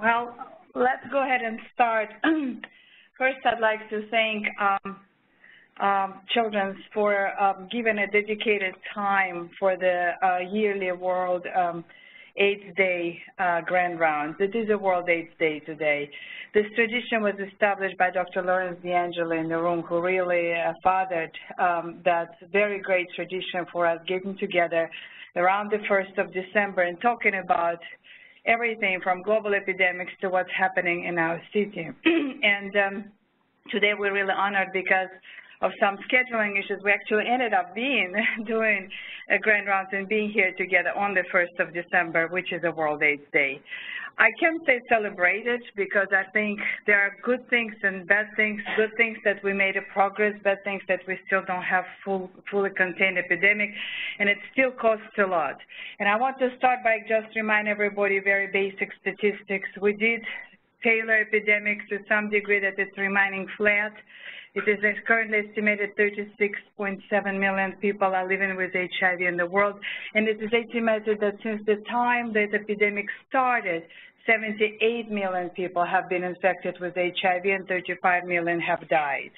Well, let's go ahead and start. First, I'd like to thank um, um, Children's for um, giving a dedicated time for the uh, yearly World um, AIDS Day uh, Grand Rounds. It is a World AIDS Day today. This tradition was established by Dr. Lawrence D'Angelo in the room, who really uh, fathered um, that very great tradition for us getting together around the 1st of December and talking about everything from global epidemics to what's happening in our city. and um, today we're really honored because of some scheduling issues, we actually ended up being doing a grand rounds and being here together on the 1st of December, which is a World AIDS Day. I can't say celebrated because I think there are good things and bad things, good things that we made a progress, bad things that we still don't have full, fully contained epidemic, and it still costs a lot. And I want to start by just remind everybody very basic statistics. We did tailor epidemic to some degree that it's remaining flat. It is currently estimated 36.7 million people are living with HIV in the world, and it is estimated that since the time that epidemic started, 78 million people have been infected with HIV and 35 million have died.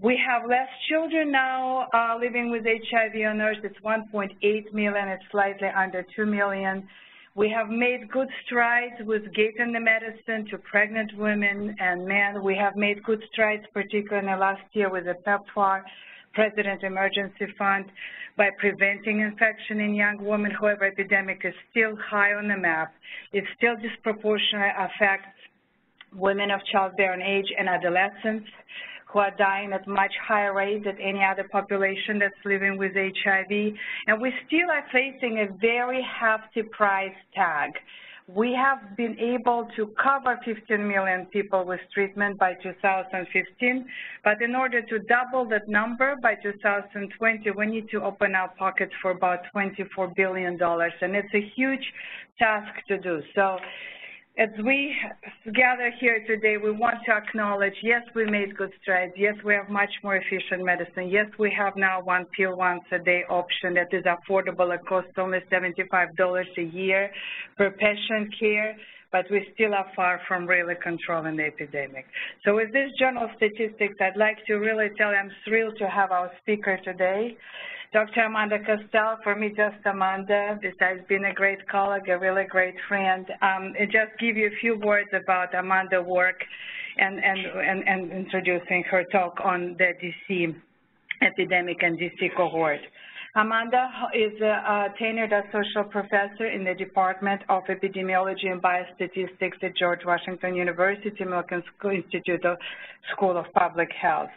We have less children now uh, living with HIV on Earth. It's 1.8 million. It's slightly under 2 million. We have made good strides with getting the medicine to pregnant women and men. We have made good strides, particularly in the last year with the PEPFAR, President Emergency Fund, by preventing infection in young women. However, epidemic is still high on the map. It still disproportionately affects women of childbearing age and adolescents who are dying at much higher rate than any other population that's living with HIV. And we still are facing a very hefty price tag. We have been able to cover 15 million people with treatment by 2015, but in order to double that number by 2020, we need to open our pockets for about $24 billion, and it's a huge task to do. So as we gather here today, we want to acknowledge, yes, we made good strides. Yes, we have much more efficient medicine. Yes, we have now one pill once a day option that is affordable. It costs only $75 a year per patient care, but we still are far from really controlling the epidemic. So with this general statistics, I'd like to really tell you I'm thrilled to have our speaker today. Dr. Amanda Castel, for me, just Amanda, besides being a great colleague, a really great friend. Um, and just give you a few words about Amanda's work and, and, and, and introducing her talk on the DC epidemic and DC cohort. Amanda is a, a tenured associate professor in the Department of Epidemiology and Biostatistics at George Washington University Milken Institute of School of Public Health.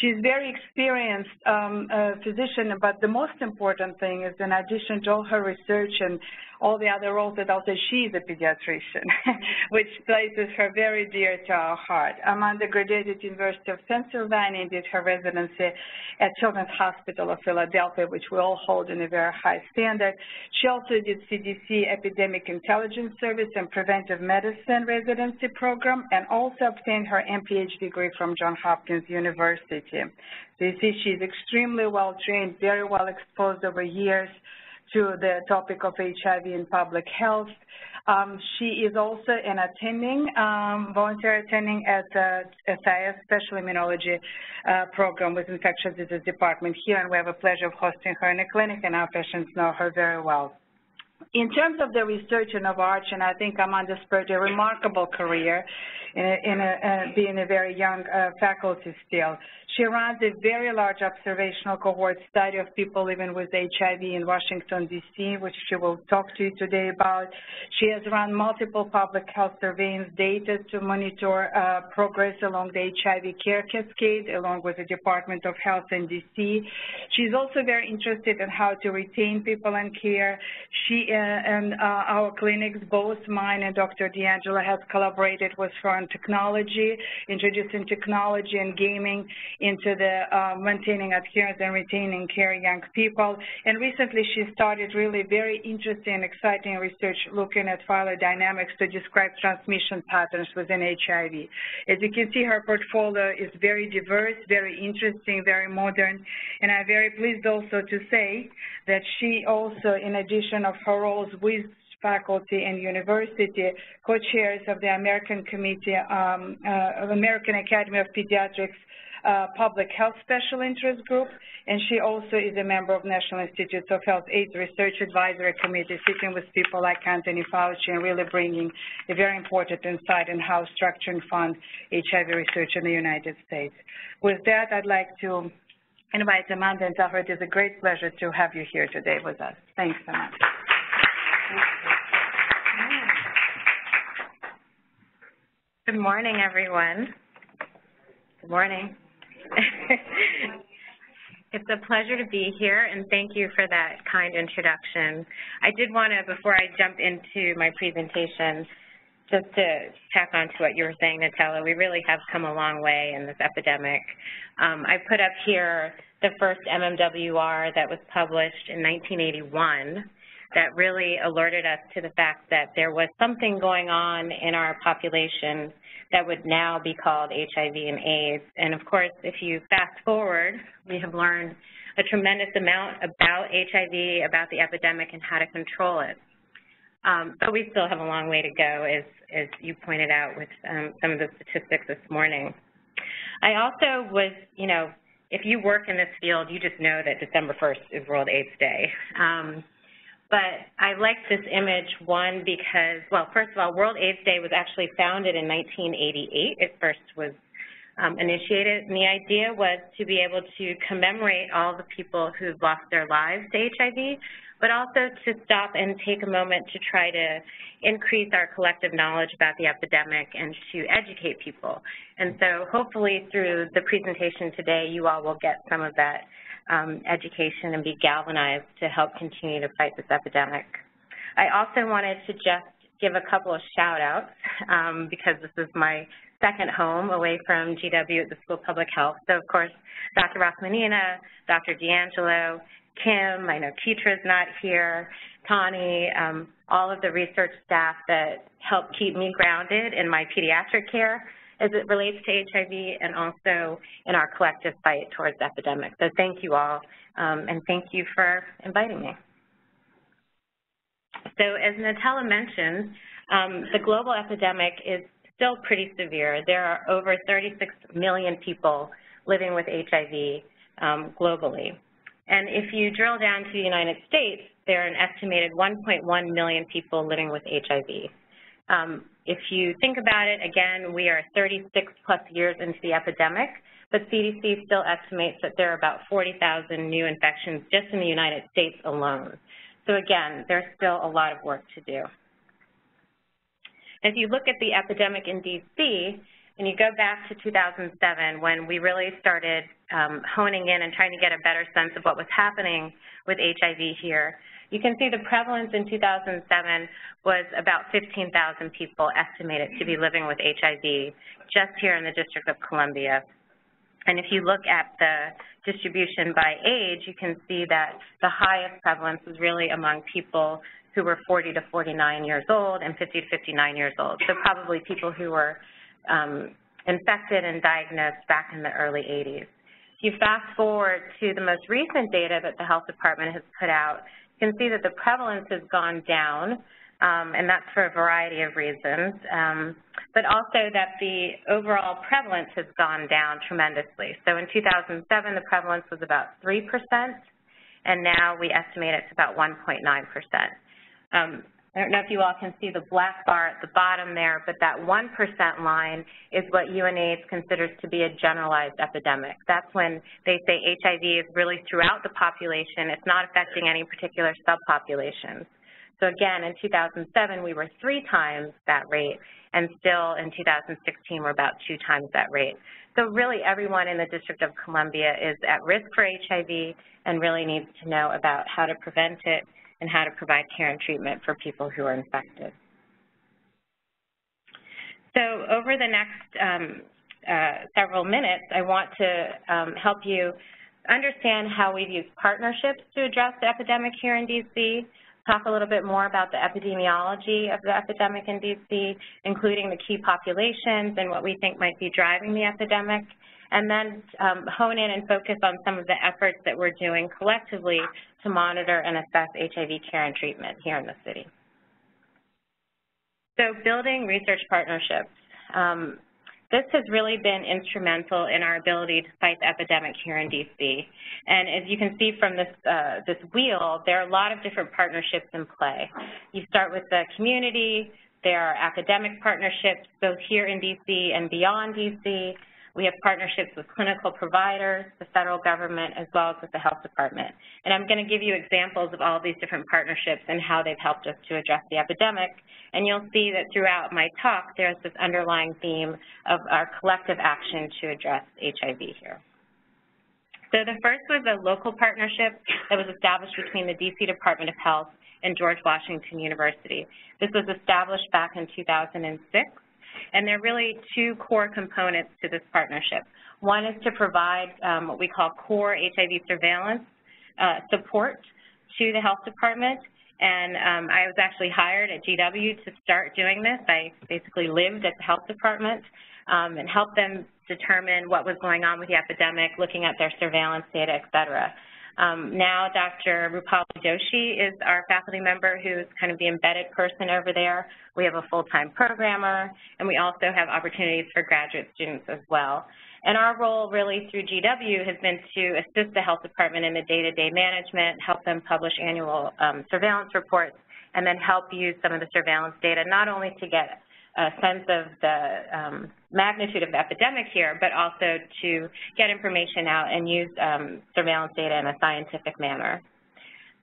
She's very experienced um, physician, but the most important thing is in addition to all her research and all the other roles that also she's a pediatrician, which places her very dear to our heart. Amanda graduated University of Pennsylvania and did her residency at Children's Hospital of Philadelphia, which we all hold in a very high standard. She also did CDC Epidemic Intelligence Service and Preventive Medicine residency program and also obtained her MPH degree from Johns Hopkins University. So you see she's extremely well trained, very well exposed over years to the topic of HIV in public health. Um, she is also an attending, um, volunteer attending at the SIS Special Immunology uh, program with infectious disease department here, and we have a pleasure of hosting her in a clinic, and our patients know her very well. In terms of the research and of ARCH, and I think Amanda spurred a remarkable career in, a, in a, uh, being a very young uh, faculty still. She runs a very large observational cohort study of people living with HIV in Washington, D.C., which she will talk to you today about. She has run multiple public health surveillance data to monitor uh, progress along the HIV care cascade, along with the Department of Health in D.C. She's also very interested in how to retain people in care. She uh, and uh, our clinics, both mine and Dr. D'Angelo, has collaborated with her on technology, introducing technology and gaming into the uh, maintaining adherence and retaining care young people. And recently she started really very interesting exciting research looking at phylogenetic to describe transmission patterns within HIV. As you can see, her portfolio is very diverse, very interesting, very modern, and I'm very pleased also to say that she also, in addition of her roles with faculty, and university, co-chairs of the American Committee, um, uh, American Academy of Pediatrics Public Health Special Interest Group, and she also is a member of National Institutes of Health AIDS Research Advisory Committee, sitting with people like Anthony Fauci and really bringing a very important insight in how structure and fund HIV research in the United States. With that, I'd like to invite Amanda and her it is a great pleasure to have you here today with us. Thanks so much. Good morning, everyone. Good morning. it's a pleasure to be here, and thank you for that kind introduction. I did want to, before I jump into my presentation, just to tack on to what you were saying, Natella, we really have come a long way in this epidemic. Um, I put up here the first MMWR that was published in 1981 that really alerted us to the fact that there was something going on in our population that would now be called HIV and AIDS. And of course, if you fast forward, we have learned a tremendous amount about HIV, about the epidemic, and how to control it. Um, but we still have a long way to go, as, as you pointed out with um, some of the statistics this morning. I also was, you know, if you work in this field, you just know that December 1st is World AIDS Day. Um, but I like this image, one, because, well, first of all, World AIDS Day was actually founded in 1988. It first was um, initiated, and the idea was to be able to commemorate all the people who've lost their lives to HIV, but also to stop and take a moment to try to increase our collective knowledge about the epidemic and to educate people. And so hopefully through the presentation today, you all will get some of that education and be galvanized to help continue to fight this epidemic. I also wanted to just give a couple of shout outs um, because this is my second home away from GW at the School of Public Health. So of course, Dr. Rakhmanina, Dr. D'Angelo, Kim, I know Keetra's not here, Connie, um, all of the research staff that help keep me grounded in my pediatric care as it relates to HIV and also in our collective fight towards the epidemic. So thank you all, um, and thank you for inviting me. So as Natella mentioned, um, the global epidemic is still pretty severe. There are over 36 million people living with HIV um, globally. And if you drill down to the United States, there are an estimated 1.1 million people living with HIV. Um, if you think about it, again, we are 36 plus years into the epidemic, but CDC still estimates that there are about 40,000 new infections just in the United States alone. So again, there's still a lot of work to do. If you look at the epidemic in DC, and you go back to 2007 when we really started um, honing in and trying to get a better sense of what was happening with HIV here, you can see the prevalence in 2007 was about 15,000 people estimated to be living with HIV just here in the District of Columbia. And if you look at the distribution by age, you can see that the highest prevalence was really among people who were 40 to 49 years old and 50 to 59 years old. So probably people who were um, infected and diagnosed back in the early 80s. If you fast forward to the most recent data that the health department has put out, you can see that the prevalence has gone down, um, and that's for a variety of reasons, um, but also that the overall prevalence has gone down tremendously. So in 2007, the prevalence was about 3%, and now we estimate it's about 1.9%. Um, I don't know if you all can see the black bar at the bottom there, but that 1% line is what UNAIDS considers to be a generalized epidemic. That's when they say HIV is really throughout the population. It's not affecting any particular subpopulations. So again, in 2007, we were three times that rate, and still in 2016, we're about two times that rate. So really everyone in the District of Columbia is at risk for HIV and really needs to know about how to prevent it and how to provide care and treatment for people who are infected. So over the next um, uh, several minutes, I want to um, help you understand how we've used partnerships to address the epidemic here in DC, talk a little bit more about the epidemiology of the epidemic in DC, including the key populations and what we think might be driving the epidemic, and then um, hone in and focus on some of the efforts that we're doing collectively to monitor and assess HIV care and treatment here in the city. So building research partnerships. Um, this has really been instrumental in our ability to fight the epidemic here in DC. And as you can see from this, uh, this wheel, there are a lot of different partnerships in play. You start with the community, there are academic partnerships, both here in DC and beyond DC. We have partnerships with clinical providers, the federal government, as well as with the health department. And I'm going to give you examples of all these different partnerships and how they've helped us to address the epidemic. And you'll see that throughout my talk, there's this underlying theme of our collective action to address HIV here. So the first was a local partnership that was established between the DC Department of Health and George Washington University. This was established back in 2006 and there are really two core components to this partnership. One is to provide um, what we call core HIV surveillance uh, support to the health department. And um, I was actually hired at GW to start doing this. I basically lived at the health department um, and helped them determine what was going on with the epidemic, looking at their surveillance data, et cetera. Um, now Dr. Rupali Doshi is our faculty member who's kind of the embedded person over there. We have a full-time programmer, and we also have opportunities for graduate students as well. And our role really through GW has been to assist the health department in the day-to-day -day management, help them publish annual um, surveillance reports, and then help use some of the surveillance data not only to get a sense of the um, magnitude of the epidemic here, but also to get information out and use um, surveillance data in a scientific manner.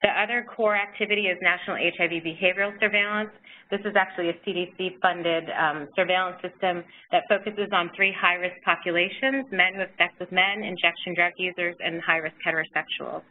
The other core activity is National HIV Behavioral Surveillance. This is actually a CDC-funded um, surveillance system that focuses on three high-risk populations, men who have sex with men, injection drug users, and high-risk heterosexuals.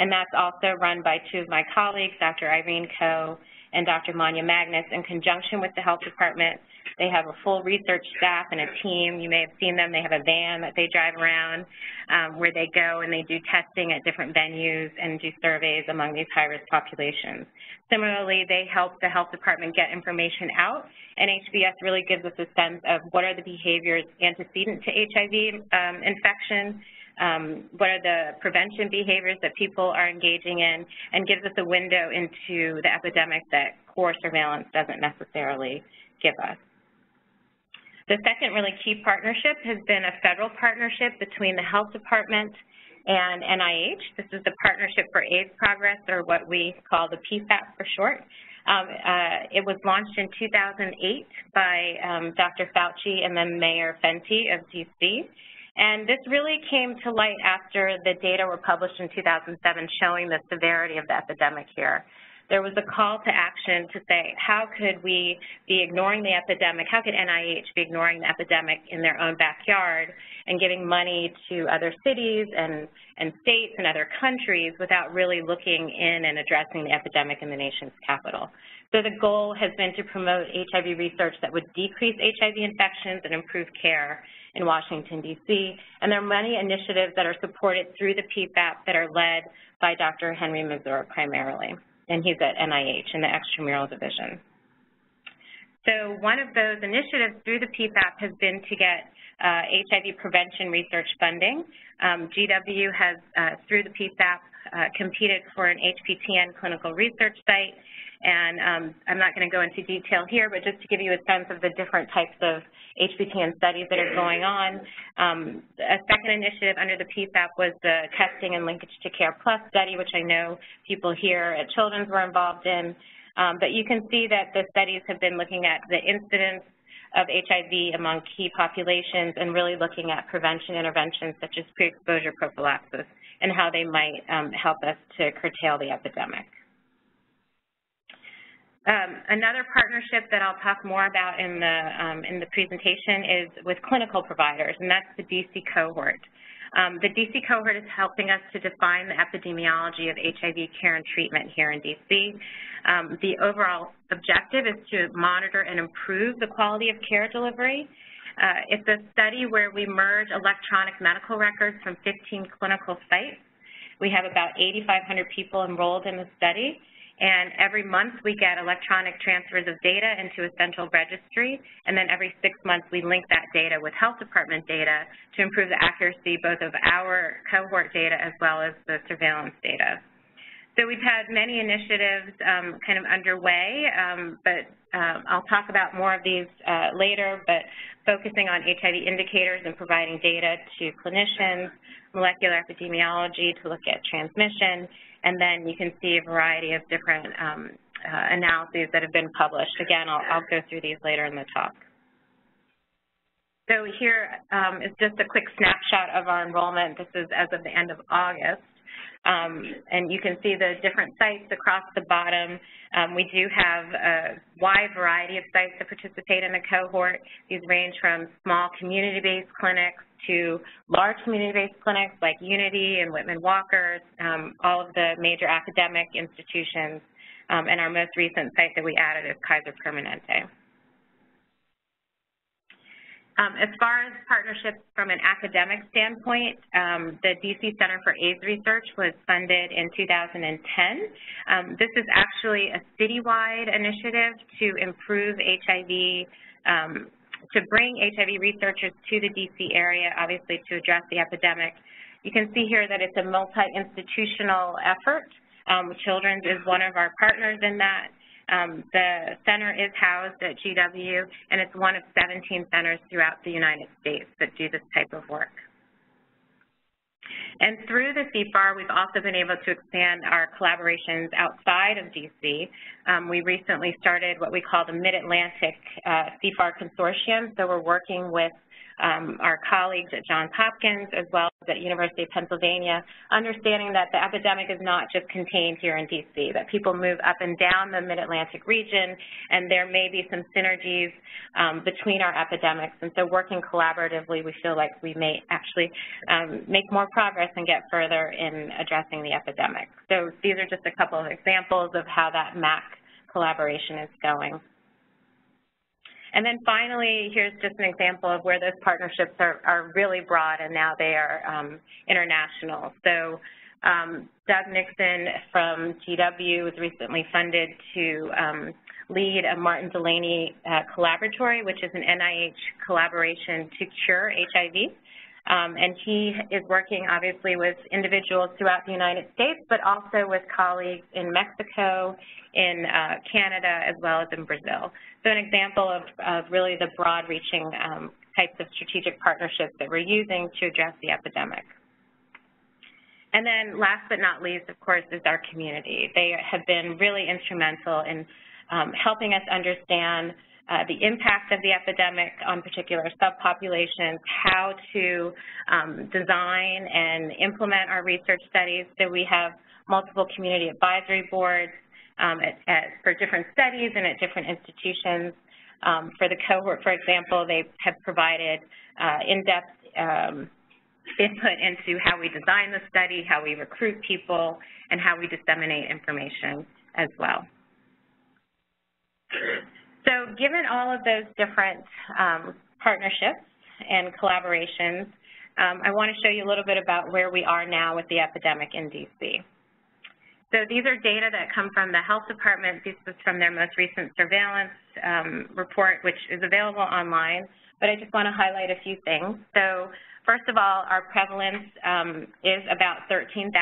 And that's also run by two of my colleagues, Dr. Irene Kuo and Dr. Manya Magnus in conjunction with the health department. They have a full research staff and a team. You may have seen them. They have a van that they drive around um, where they go and they do testing at different venues and do surveys among these high-risk populations. Similarly, they help the health department get information out, and HBS really gives us a sense of what are the behaviors antecedent to HIV um, infection, um, what are the prevention behaviors that people are engaging in, and gives us a window into the epidemic that core surveillance doesn't necessarily give us. The second really key partnership has been a federal partnership between the health department and NIH. This is the Partnership for AIDS Progress, or what we call the PFAP for short. Um, uh, it was launched in 2008 by um, Dr. Fauci and then Mayor Fenty of DC. And this really came to light after the data were published in 2007 showing the severity of the epidemic here. There was a call to action to say, how could we be ignoring the epidemic? How could NIH be ignoring the epidemic in their own backyard and giving money to other cities and, and states and other countries without really looking in and addressing the epidemic in the nation's capital? So the goal has been to promote HIV research that would decrease HIV infections and improve care in Washington, D.C. And there are many initiatives that are supported through the PFAP that are led by Dr. Henry Masur primarily, and he's at NIH in the extramural division. So one of those initiatives through the PFAP has been to get uh, HIV prevention research funding. Um, GW has, uh, through the PFAP, uh, competed for an HPTN clinical research site, and um, I'm not going to go into detail here, but just to give you a sense of the different types of HPTN studies that are going on. Um, a second initiative under the PFAP was the testing and linkage to Care Plus study, which I know people here at Children's were involved in. Um, but you can see that the studies have been looking at the incidence of HIV among key populations and really looking at prevention interventions such as pre-exposure prophylaxis and how they might um, help us to curtail the epidemic. Um, another partnership that I'll talk more about in the, um, in the presentation is with clinical providers, and that's the DC cohort. Um, the DC cohort is helping us to define the epidemiology of HIV care and treatment here in DC. Um, the overall objective is to monitor and improve the quality of care delivery. Uh, it's a study where we merge electronic medical records from 15 clinical sites. We have about 8,500 people enrolled in the study, and every month we get electronic transfers of data into a central registry, and then every six months we link that data with health department data to improve the accuracy both of our cohort data as well as the surveillance data. So we've had many initiatives um, kind of underway, um, but um, I'll talk about more of these uh, later, but focusing on HIV indicators and providing data to clinicians, molecular epidemiology to look at transmission, and then you can see a variety of different um, uh, analyses that have been published. Again, I'll, I'll, go through these later in the talk. So here um, is just a quick snapshot of our enrollment. This is as of the end of August. Um, and you can see the different sites across the bottom. Um, we do have a wide variety of sites that participate in the cohort. These range from small community-based clinics to large community-based clinics like Unity and Whitman Walker, um, all of the major academic institutions, um, and our most recent site that we added is Kaiser Permanente. Um, as far as partnerships from an academic standpoint, um, the DC Center for AIDS Research was funded in 2010. Um, this is actually a citywide initiative to improve HIV, um, to bring HIV researchers to the DC area, obviously to address the epidemic. You can see here that it's a multi-institutional effort. Um, Children's is one of our partners in that. Um, the center is housed at GW, and it's one of 17 centers throughout the United States that do this type of work. And through the CFAR, we've also been able to expand our collaborations outside of DC. Um, we recently started what we call the Mid-Atlantic uh, CFAR Consortium, so we're working with our colleagues at Johns Hopkins as well as at University of Pennsylvania, understanding that the epidemic is not just contained here in DC, that people move up and down the mid-Atlantic region, and there may be some synergies um, between our epidemics. And so working collaboratively, we feel like we may actually um, make more progress and get further in addressing the epidemic. So these are just a couple of examples of how that MAC collaboration is going. And then finally, here's just an example of where those partnerships are, are really broad and now they are um, international. So um, Doug Nixon from GW was recently funded to um, lead a Martin Delaney uh, collaboratory, which is an NIH collaboration to cure HIV. Um, and he is working obviously with individuals throughout the United States, but also with colleagues in Mexico, in uh, Canada, as well as in Brazil. So an example of, of really the broad-reaching um, types of strategic partnerships that we're using to address the epidemic. And then last but not least, of course, is our community. They have been really instrumental in um, helping us understand the impact of the epidemic on particular subpopulations, how to um, design and implement our research studies. So we have multiple community advisory boards um, at, at, for different studies and at different institutions. Um, for the cohort, for example, they have provided uh, in-depth um, input into how we design the study, how we recruit people, and how we disseminate information as well. Given all of those different um, partnerships and collaborations, um, I want to show you a little bit about where we are now with the epidemic in DC. So these are data that come from the health department. This is from their most recent surveillance um, report, which is available online. But I just want to highlight a few things. So First of all, our prevalence um, is about 13,000,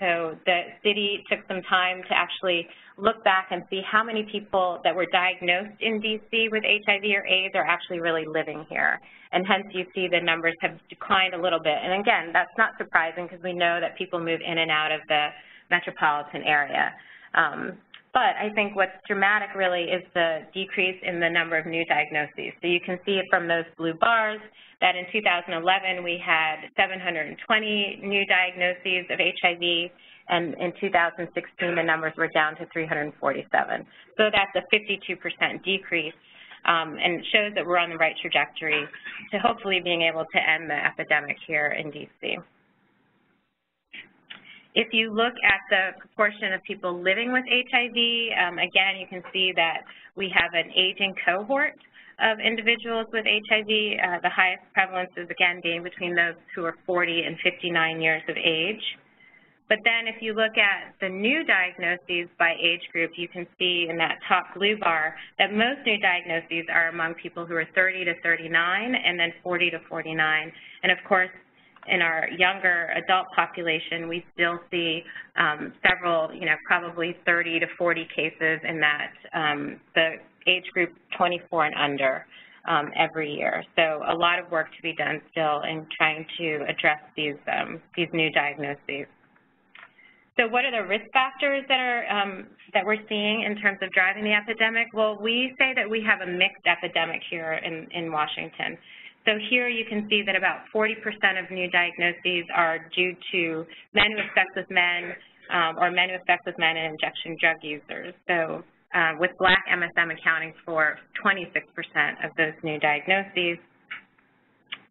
so the city took some time to actually look back and see how many people that were diagnosed in DC with HIV or AIDS are actually really living here. And hence you see the numbers have declined a little bit. And again, that's not surprising because we know that people move in and out of the metropolitan area. Um, but I think what's dramatic really is the decrease in the number of new diagnoses. So you can see from those blue bars that in 2011 we had 720 new diagnoses of HIV, and in 2016 the numbers were down to 347. So that's a 52% decrease um, and shows that we're on the right trajectory to hopefully being able to end the epidemic here in DC. If you look at the proportion of people living with HIV, um, again, you can see that we have an aging cohort of individuals with HIV. Uh, the highest prevalence is, again, being between those who are 40 and 59 years of age. But then if you look at the new diagnoses by age group, you can see in that top blue bar that most new diagnoses are among people who are 30 to 39 and then 40 to 49. And of course, in our younger adult population, we still see um, several, you know, probably 30 to 40 cases in that um, the age group 24 and under um, every year. So a lot of work to be done still in trying to address these um, these new diagnoses. So what are the risk factors that are um, that we're seeing in terms of driving the epidemic? Well, we say that we have a mixed epidemic here in, in Washington. So here you can see that about 40% of new diagnoses are due to men who have sex with men um, or men who have sex with men and injection drug users. So uh, with black MSM accounting for 26% of those new diagnoses.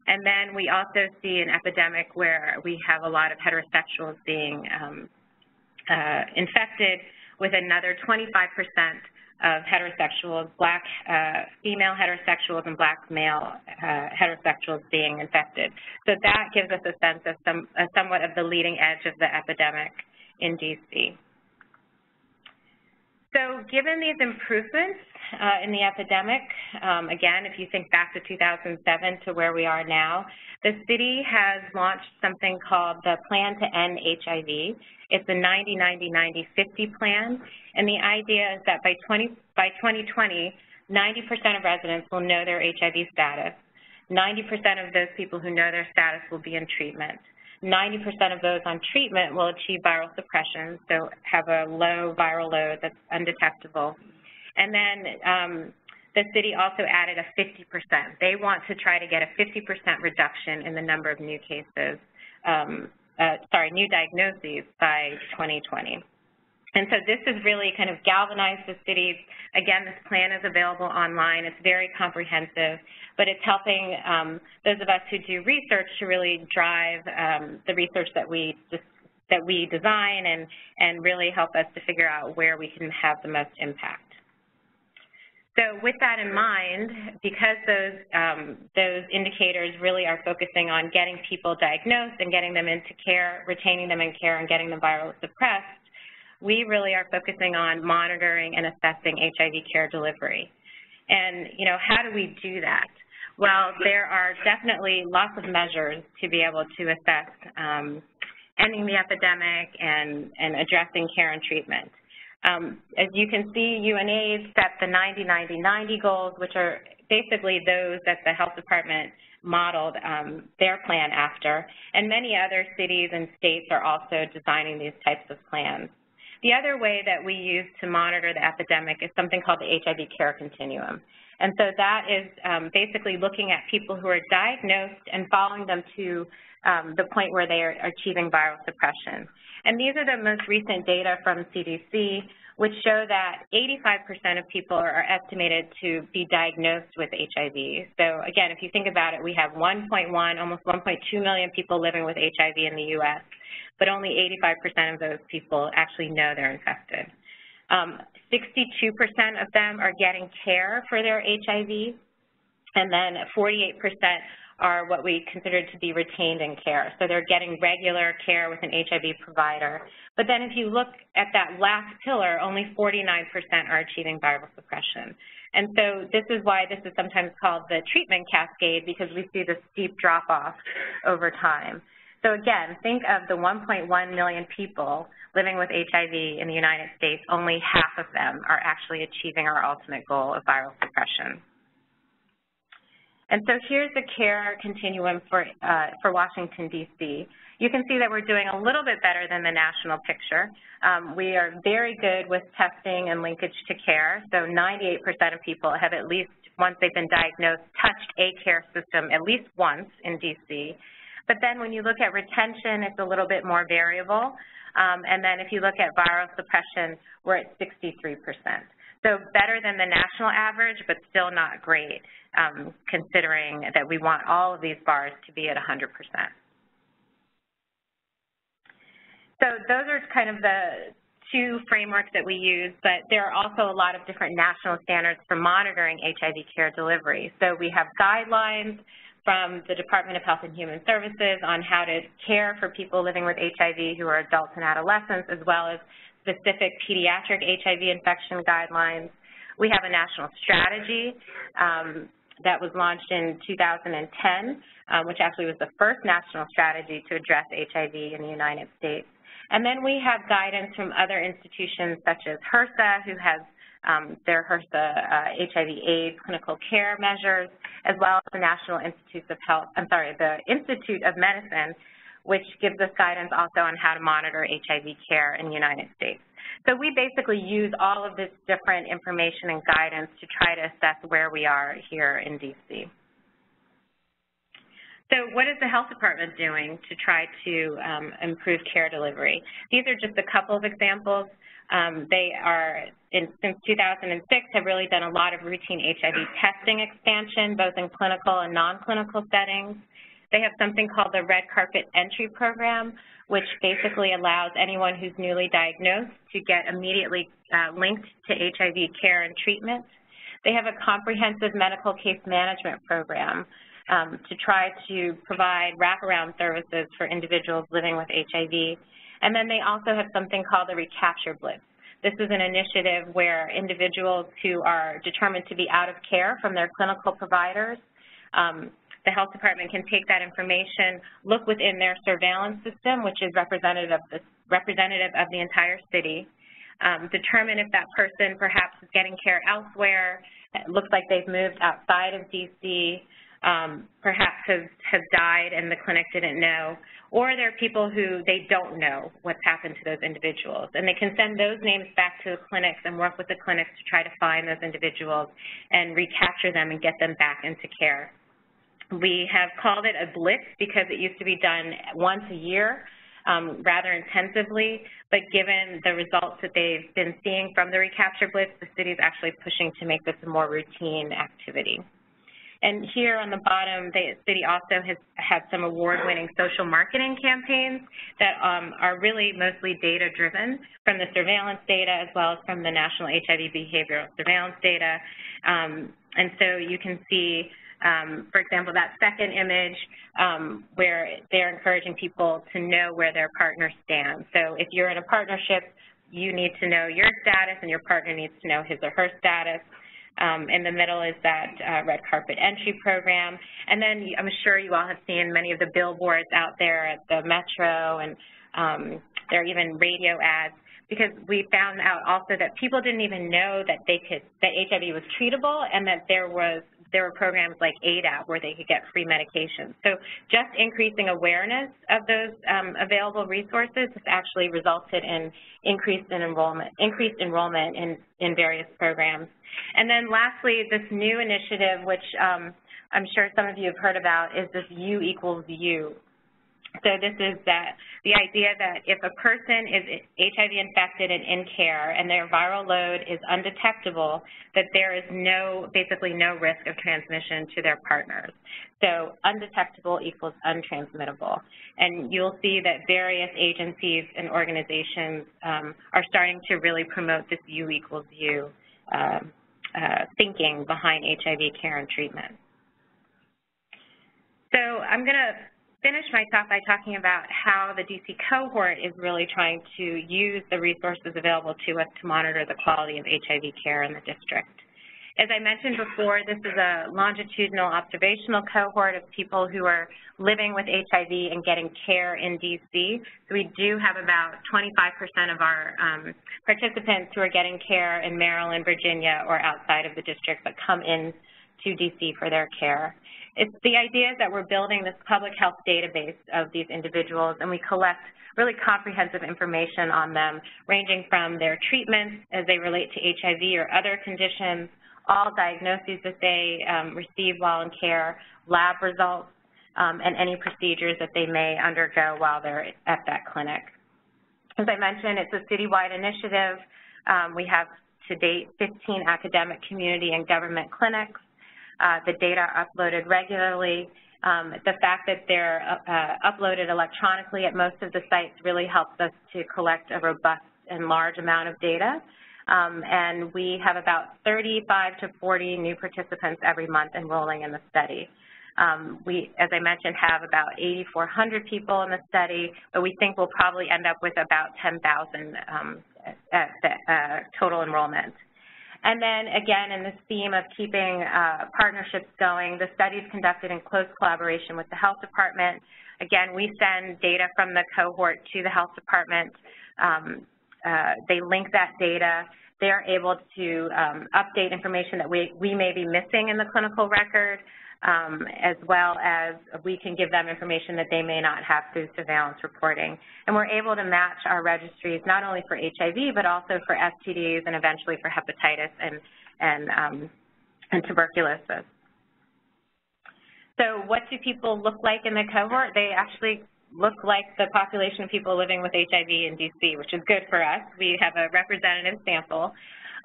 And then we also see an epidemic where we have a lot of heterosexuals being um, uh, infected with another 25% of heterosexuals, black uh, female heterosexuals and black male uh, heterosexuals being infected. So that gives us a sense of some, uh, somewhat of the leading edge of the epidemic in DC. So given these improvements uh, in the epidemic, um, again, if you think back to 2007 to where we are now, the city has launched something called the Plan to End HIV. It's a 90-90-90-50 plan, and the idea is that by, 20, by 2020, 90% of residents will know their HIV status. 90% of those people who know their status will be in treatment. 90% of those on treatment will achieve viral suppression, so have a low viral load that's undetectable. And then um, the city also added a 50%. They want to try to get a 50% reduction in the number of new cases, um, uh, sorry, new diagnoses by 2020. And so this has really kind of galvanized the city. Again, this plan is available online. It's very comprehensive, but it's helping um, those of us who do research to really drive um, the research that we that we design and, and really help us to figure out where we can have the most impact. So with that in mind, because those, um, those indicators really are focusing on getting people diagnosed and getting them into care, retaining them in care, and getting them viral suppressed, we really are focusing on monitoring and assessing HIV care delivery. And, you know, how do we do that? Well, there are definitely lots of measures to be able to assess um, ending the epidemic and, and addressing care and treatment. Um, as you can see, UNAIDS set the 90-90-90 goals, which are basically those that the health department modeled um, their plan after, and many other cities and states are also designing these types of plans. The other way that we use to monitor the epidemic is something called the HIV care continuum. And so that is um, basically looking at people who are diagnosed and following them to um, the point where they are achieving viral suppression. And these are the most recent data from CDC, which show that 85% of people are estimated to be diagnosed with HIV. So again, if you think about it, we have 1.1, almost 1.2 million people living with HIV in the U.S but only 85% of those people actually know they're infected. 62% um, of them are getting care for their HIV, and then 48% are what we consider to be retained in care. So they're getting regular care with an HIV provider. But then if you look at that last pillar, only 49% are achieving viral suppression. And so this is why this is sometimes called the treatment cascade because we see this steep drop-off over time. So again, think of the 1.1 million people living with HIV in the United States, only half of them are actually achieving our ultimate goal of viral suppression. And so here's the care continuum for, uh, for Washington, D.C. You can see that we're doing a little bit better than the national picture. Um, we are very good with testing and linkage to care. So 98% of people have at least, once they've been diagnosed, touched a care system at least once in D.C. But then when you look at retention, it's a little bit more variable. Um, and then if you look at viral suppression, we're at 63%. So better than the national average, but still not great, um, considering that we want all of these bars to be at 100%. So those are kind of the two frameworks that we use, but there are also a lot of different national standards for monitoring HIV care delivery. So we have guidelines from the Department of Health and Human Services on how to care for people living with HIV who are adults and adolescents, as well as specific pediatric HIV infection guidelines. We have a national strategy um, that was launched in 2010, um, which actually was the first national strategy to address HIV in the United States. And then we have guidance from other institutions such as HRSA, who has um, their HRSA uh, HIV AIDS clinical care measures, as well as the National Institutes of Health, I'm sorry, the Institute of Medicine, which gives us guidance also on how to monitor HIV care in the United States. So we basically use all of this different information and guidance to try to assess where we are here in DC. So what is the health department doing to try to um, improve care delivery? These are just a couple of examples. Um, they are, in, since 2006, have really done a lot of routine HIV testing expansion, both in clinical and non-clinical settings. They have something called the Red Carpet Entry Program, which basically allows anyone who's newly diagnosed to get immediately uh, linked to HIV care and treatment. They have a comprehensive medical case management program um, to try to provide wraparound services for individuals living with HIV. And then they also have something called the Recapture Blitz. This is an initiative where individuals who are determined to be out of care from their clinical providers, um, the health department can take that information, look within their surveillance system, which is representative of the, representative of the entire city, um, determine if that person perhaps is getting care elsewhere, it looks like they've moved outside of DC, um, perhaps has, has died and the clinic didn't know, or there are people who they don't know what's happened to those individuals. And they can send those names back to the clinics and work with the clinics to try to find those individuals and recapture them and get them back into care. We have called it a blitz because it used to be done once a year, um, rather intensively, but given the results that they've been seeing from the Recapture Blitz, the city is actually pushing to make this a more routine activity. And here on the bottom, the city also has had some award-winning social marketing campaigns that um, are really mostly data-driven from the surveillance data as well as from the National HIV Behavioral Surveillance data. Um, and so you can see, um, for example, that second image um, where they're encouraging people to know where their partner stands. So if you're in a partnership, you need to know your status and your partner needs to know his or her status. Um, in the middle is that uh, red carpet entry program. And then I'm sure you all have seen many of the billboards out there at the Metro, and um, there are even radio ads, because we found out also that people didn't even know that they could, that HIV was treatable and that there was there were programs like ADAP where they could get free medications. So just increasing awareness of those um, available resources has actually resulted in increased in enrollment, increased enrollment in, in various programs. And then lastly, this new initiative, which um, I'm sure some of you have heard about, is this U equals U. So this is that the idea that if a person is HIV infected and in care and their viral load is undetectable, that there is no, basically no risk of transmission to their partners. So undetectable equals untransmittable. And you'll see that various agencies and organizations um, are starting to really promote this U equals U um, uh, thinking behind HIV care and treatment. So I'm going to finish my talk by talking about how the DC cohort is really trying to use the resources available to us to monitor the quality of HIV care in the district. As I mentioned before, this is a longitudinal observational cohort of people who are living with HIV and getting care in DC. So we do have about 25% of our um, participants who are getting care in Maryland, Virginia, or outside of the district but come in to DC for their care. It's the idea that we're building this public health database of these individuals and we collect really comprehensive information on them, ranging from their treatments as they relate to HIV or other conditions, all diagnoses that they um, receive while in care, lab results, um, and any procedures that they may undergo while they're at that clinic. As I mentioned, it's a citywide initiative. Um, we have to date 15 academic, community, and government clinics. Uh, the data uploaded regularly. Um, the fact that they're uh, uploaded electronically at most of the sites really helps us to collect a robust and large amount of data. Um, and we have about 35 to 40 new participants every month enrolling in the study. Um, we, as I mentioned, have about 8,400 people in the study, but we think we'll probably end up with about 10,000 um, at, at, uh, total enrollment. And then again, in this theme of keeping uh, partnerships going, the study is conducted in close collaboration with the health department. Again, we send data from the cohort to the health department. Um, uh, they link that data. They are able to um, update information that we, we may be missing in the clinical record um, as well as we can give them information that they may not have through surveillance reporting. And we're able to match our registries not only for HIV, but also for STDs and eventually for hepatitis and, and, um, and tuberculosis. So what do people look like in the cohort? They actually look like the population of people living with HIV in DC, which is good for us. We have a representative sample.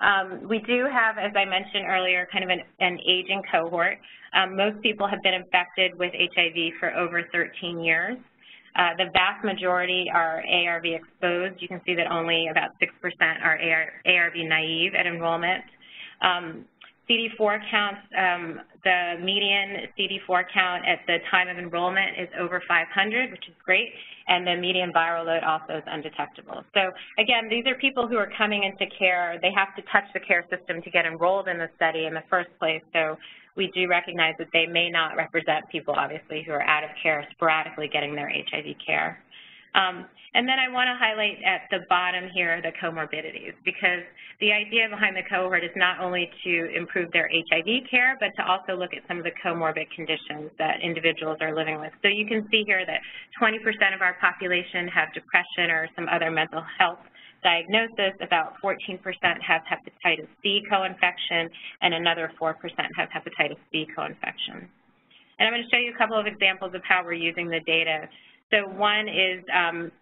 Um, we do have, as I mentioned earlier, kind of an, an aging cohort. Um, most people have been infected with HIV for over 13 years. Uh, the vast majority are ARV exposed. You can see that only about 6% are AR, ARV naive at enrollment. Um, CD4 counts, um, the median CD4 count at the time of enrollment is over 500, which is great, and the median viral load also is undetectable. So again, these are people who are coming into care. They have to touch the care system to get enrolled in the study in the first place, so we do recognize that they may not represent people, obviously, who are out of care sporadically getting their HIV care. Um, and then I want to highlight at the bottom here the comorbidities, because the idea behind the cohort is not only to improve their HIV care, but to also look at some of the comorbid conditions that individuals are living with. So you can see here that 20% of our population have depression or some other mental health diagnosis, about 14% have hepatitis C co-infection, and another 4% have hepatitis B co-infection. And I'm going to show you a couple of examples of how we're using the data. So one is um,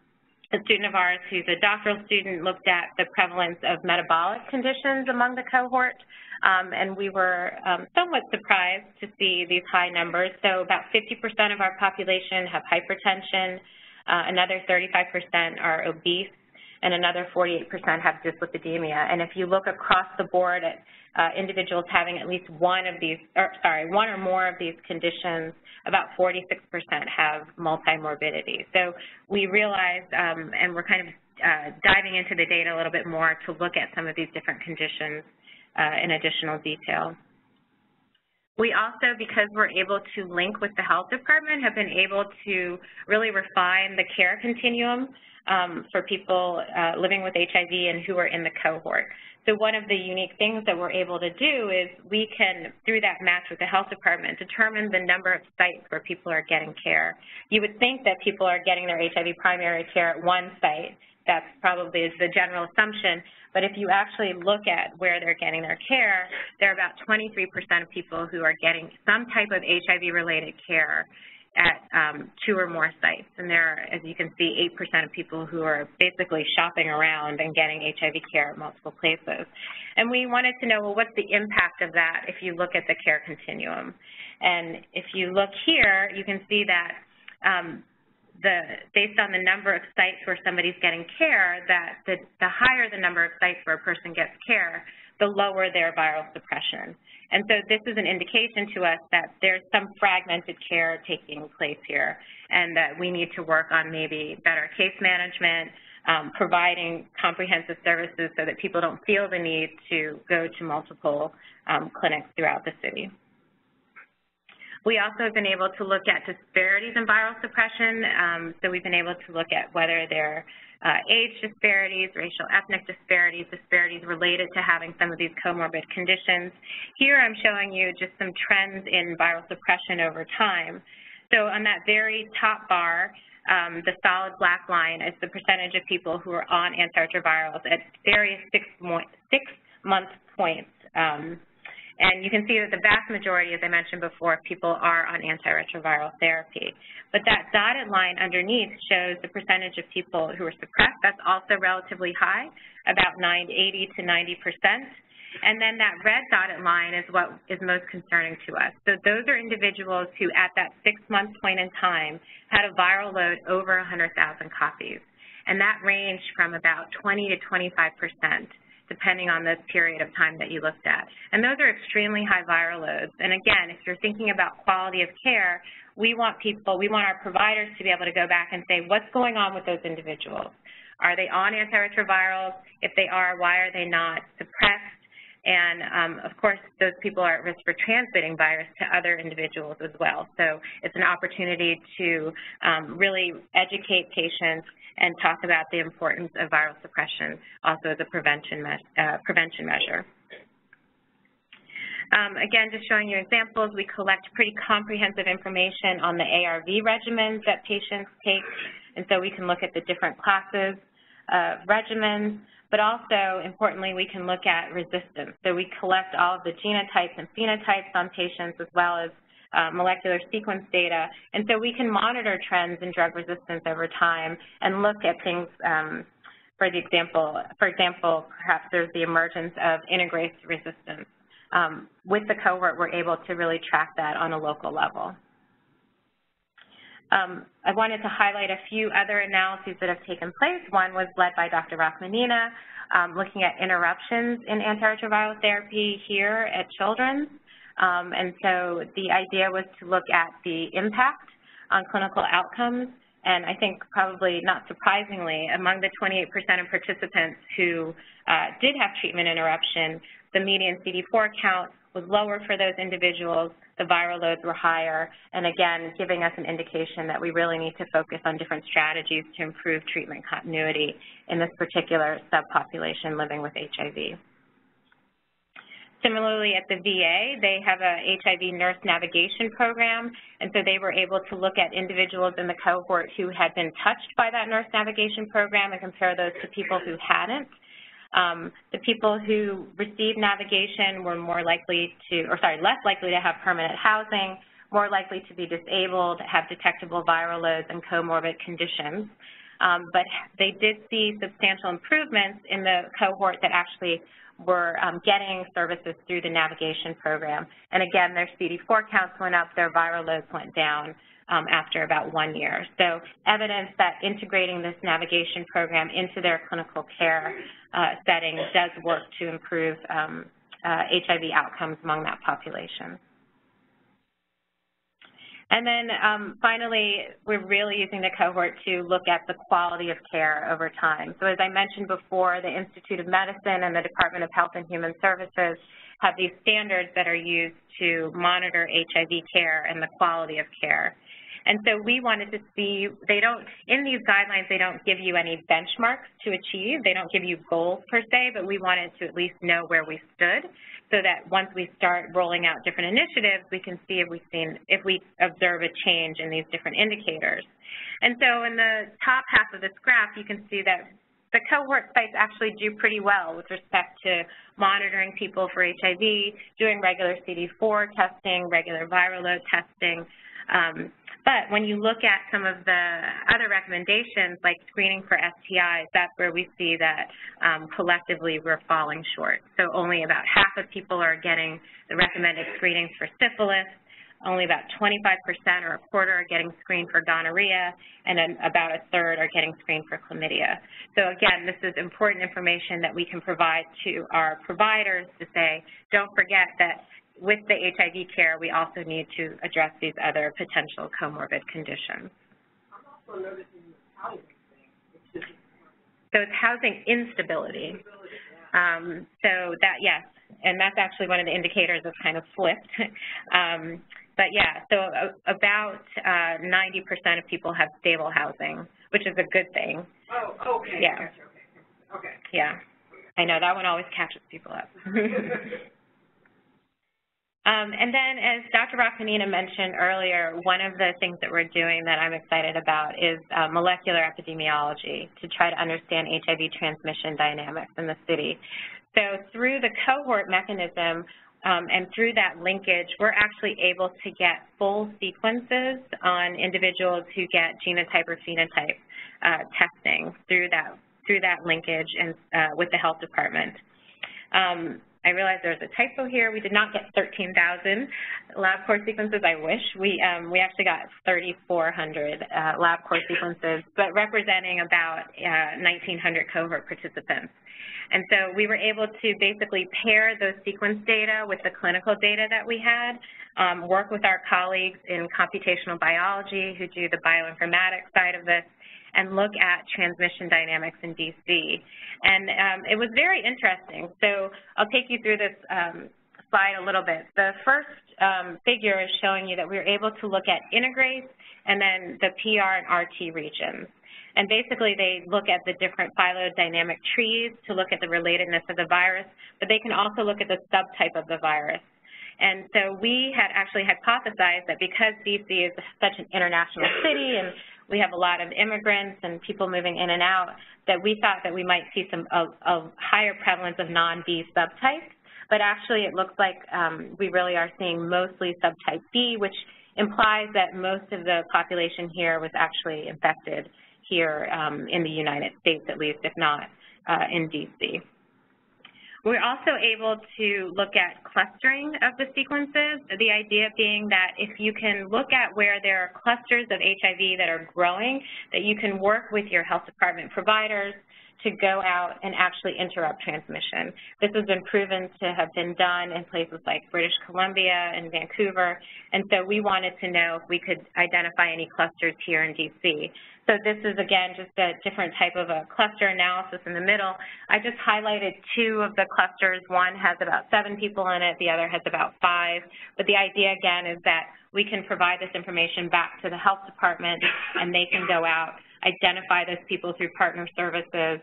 a student of ours who's a doctoral student looked at the prevalence of metabolic conditions among the cohort, um, and we were um, somewhat surprised to see these high numbers. So about 50% of our population have hypertension, uh, another 35% are obese, and another 48% have dyslipidemia. And if you look across the board at uh, individuals having at least one of these, or sorry, one or more of these conditions, about 46% have multimorbidity. So we realized, um, and we're kind of uh, diving into the data a little bit more to look at some of these different conditions uh, in additional detail. We also, because we're able to link with the health department, have been able to really refine the care continuum um, for people uh, living with HIV and who are in the cohort. So one of the unique things that we're able to do is we can, through that match with the health department, determine the number of sites where people are getting care. You would think that people are getting their HIV primary care at one site. That's probably is the general assumption. But if you actually look at where they're getting their care, there are about 23% of people who are getting some type of HIV-related care at um, two or more sites. And there are, as you can see, 8% of people who are basically shopping around and getting HIV care at multiple places. And we wanted to know, well, what's the impact of that if you look at the care continuum? And if you look here, you can see that um, the, based on the number of sites where somebody's getting care, that the, the higher the number of sites where a person gets care, the lower their viral suppression. And so this is an indication to us that there's some fragmented care taking place here and that we need to work on maybe better case management, um, providing comprehensive services so that people don't feel the need to go to multiple um, clinics throughout the city. We also have been able to look at disparities in viral suppression. Um, so we've been able to look at whether there uh, age disparities, racial ethnic disparities, disparities related to having some of these comorbid conditions. Here I'm showing you just some trends in viral suppression over time. So on that very top bar, um, the solid black line is the percentage of people who are on antiretrovirals at various six-month six points um, and you can see that the vast majority, as I mentioned before, people are on antiretroviral therapy. But that dotted line underneath shows the percentage of people who are suppressed. That's also relatively high, about 80 to 90 percent. And then that red dotted line is what is most concerning to us. So those are individuals who, at that six-month point in time, had a viral load over 100,000 copies. And that ranged from about 20 to 25 percent depending on the period of time that you looked at. And those are extremely high viral loads. And again, if you're thinking about quality of care, we want people, we want our providers to be able to go back and say, what's going on with those individuals? Are they on antiretrovirals? If they are, why are they not suppressed? And um, of course, those people are at risk for transmitting virus to other individuals as well. So it's an opportunity to um, really educate patients and talk about the importance of viral suppression also as a prevention, me uh, prevention measure. Um, again, just showing you examples, we collect pretty comprehensive information on the ARV regimens that patients take, and so we can look at the different classes of regimens, but also, importantly, we can look at resistance. So we collect all of the genotypes and phenotypes on patients as well as uh, molecular sequence data, and so we can monitor trends in drug resistance over time and look at things um, for the example, for example, perhaps there's the emergence of integrase resistance um, with the cohort, we're able to really track that on a local level. Um, I wanted to highlight a few other analyses that have taken place. One was led by Dr. Rakhmanina, um, looking at interruptions in antiretroviral therapy here at Children's. Um, and so the idea was to look at the impact on clinical outcomes. And I think probably not surprisingly, among the 28% of participants who uh, did have treatment interruption, the median CD4 count was lower for those individuals, the viral loads were higher, and again, giving us an indication that we really need to focus on different strategies to improve treatment continuity in this particular subpopulation living with HIV. Similarly, at the VA, they have a HIV nurse navigation program, and so they were able to look at individuals in the cohort who had been touched by that nurse navigation program and compare those to people who hadn't. Um, the people who received navigation were more likely to, or sorry, less likely to have permanent housing, more likely to be disabled, have detectable viral loads and comorbid conditions. Um, but they did see substantial improvements in the cohort that actually were um, getting services through the navigation program. And again, their CD4 counts went up, their viral loads went down um, after about one year. So evidence that integrating this navigation program into their clinical care uh, setting does work to improve um, uh, HIV outcomes among that population. And then um, finally, we're really using the cohort to look at the quality of care over time. So as I mentioned before, the Institute of Medicine and the Department of Health and Human Services have these standards that are used to monitor HIV care and the quality of care. And so we wanted to see, they don't, in these guidelines, they don't give you any benchmarks to achieve. They don't give you goals per se, but we wanted to at least know where we stood so that once we start rolling out different initiatives, we can see if we've seen, if we observe a change in these different indicators. And so in the top half of this graph, you can see that the cohort sites actually do pretty well with respect to monitoring people for HIV, doing regular CD4 testing, regular viral load testing, um, but when you look at some of the other recommendations, like screening for STIs, that's where we see that um, collectively we're falling short. So only about half of people are getting the recommended screenings for syphilis, only about 25% or a quarter are getting screened for gonorrhea, and then about a third are getting screened for chlamydia. So again, this is important information that we can provide to our providers to say, don't forget that with the HIV care, we also need to address these other potential comorbid conditions. I'm also noticing housing thing. So it's housing instability. Um, so that, yes, and that's actually one of the indicators that's kind of flipped. um, but yeah, so about 90% uh, of people have stable housing, which is a good thing. Oh, okay. Yeah. Gotcha. Okay. okay. Yeah. I know, that one always catches people up. Um, and then as Dr. Rakhmanina mentioned earlier, one of the things that we're doing that I'm excited about is uh, molecular epidemiology to try to understand HIV transmission dynamics in the city. So through the cohort mechanism um, and through that linkage, we're actually able to get full sequences on individuals who get genotype or phenotype uh, testing through that through that linkage and uh, with the health department. Um, I realize there's a typo here. We did not get 13,000 LabCorp sequences. I wish. We, um, we actually got 3,400 uh, LabCorp sequences, but representing about uh, 1,900 cohort participants. And so we were able to basically pair those sequence data with the clinical data that we had, um, work with our colleagues in computational biology who do the bioinformatics side of this, and look at transmission dynamics in DC. And um, it was very interesting. So I'll take you through this um, slide a little bit. The first um, figure is showing you that we were able to look at integrase and then the PR and RT regions. And basically, they look at the different phylogenetic trees to look at the relatedness of the virus, but they can also look at the subtype of the virus. And so we had actually hypothesized that because DC is such an international city and we have a lot of immigrants and people moving in and out, that we thought that we might see some a, a higher prevalence of non-B subtypes. But actually, it looks like um, we really are seeing mostly subtype B, which implies that most of the population here was actually infected here um, in the United States, at least, if not uh, in DC. We're also able to look at clustering of the sequences, the idea being that if you can look at where there are clusters of HIV that are growing, that you can work with your health department providers to go out and actually interrupt transmission. This has been proven to have been done in places like British Columbia and Vancouver, and so we wanted to know if we could identify any clusters here in DC. So this is, again, just a different type of a cluster analysis in the middle. I just highlighted two of the clusters. One has about seven people in it. The other has about five. But the idea, again, is that we can provide this information back to the health department, and they can go out, identify those people through partner services.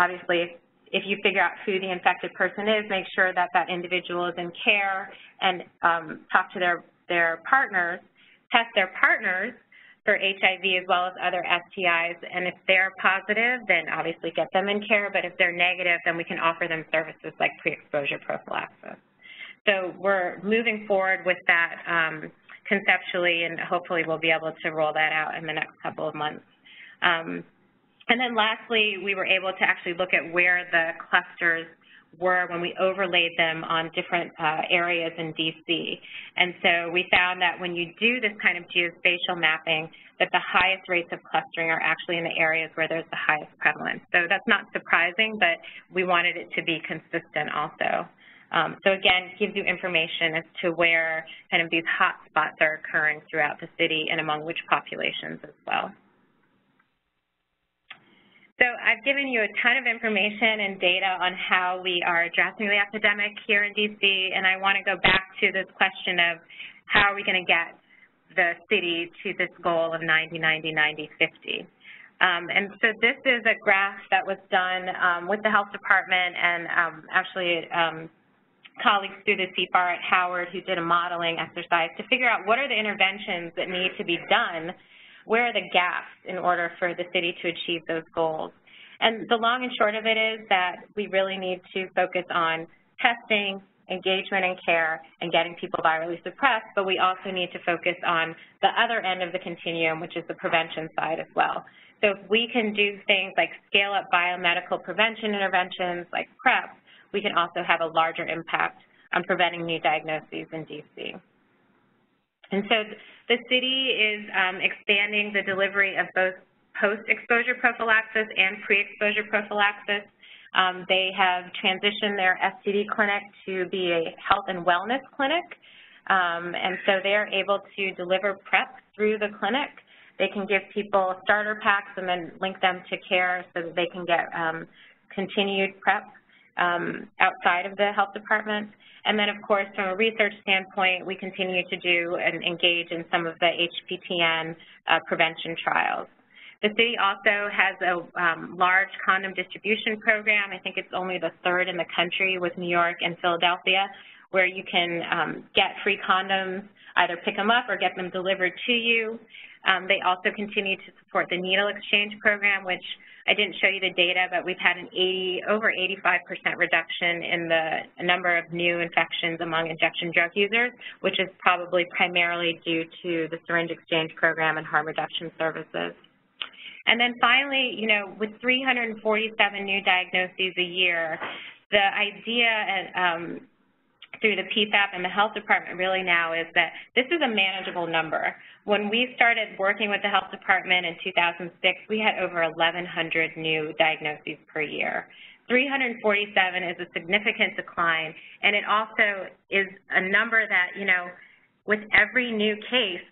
Obviously, if you figure out who the infected person is, make sure that that individual is in care and um, talk to their, their partners, test their partners for HIV as well as other STIs. And if they're positive, then obviously get them in care. But if they're negative, then we can offer them services like pre-exposure prophylaxis. So we're moving forward with that um, conceptually, and hopefully we'll be able to roll that out in the next couple of months. Um, and then lastly, we were able to actually look at where the clusters were when we overlaid them on different uh, areas in DC. And so we found that when you do this kind of geospatial mapping, that the highest rates of clustering are actually in the areas where there's the highest prevalence. So that's not surprising, but we wanted it to be consistent also. Um, so again, gives you information as to where kind of these hot spots are occurring throughout the city and among which populations as well. So I've given you a ton of information and data on how we are addressing the epidemic here in DC, and I want to go back to this question of how are we going to get the city to this goal of 90-90-90-50. Um, and so this is a graph that was done um, with the health department and um, actually um, colleagues through the CFAR at Howard who did a modeling exercise to figure out what are the interventions that need to be done where are the gaps in order for the city to achieve those goals? And the long and short of it is that we really need to focus on testing, engagement and care, and getting people virally suppressed, but we also need to focus on the other end of the continuum, which is the prevention side as well. So if we can do things like scale up biomedical prevention interventions like PrEP, we can also have a larger impact on preventing new diagnoses in DC. And so the city is um, expanding the delivery of both post-exposure prophylaxis and pre-exposure prophylaxis. Um, they have transitioned their STD clinic to be a health and wellness clinic, um, and so they're able to deliver PrEP through the clinic. They can give people starter packs and then link them to care so that they can get um, continued PrEP um, outside of the health department. And then, of course, from a research standpoint, we continue to do and engage in some of the HPTN uh, prevention trials. The city also has a um, large condom distribution program. I think it's only the third in the country with New York and Philadelphia, where you can um, get free condoms, either pick them up or get them delivered to you. Um, they also continue to support the needle exchange program, which I didn't show you the data, but we've had an 80, over 85% reduction in the number of new infections among injection drug users, which is probably primarily due to the syringe exchange program and harm reduction services. And then finally, you know, with 347 new diagnoses a year, the idea um, through the PFAP and the health department really now is that this is a manageable number. When we started working with the health department in 2006, we had over 1,100 new diagnoses per year. 347 is a significant decline, and it also is a number that, you know, with every new case,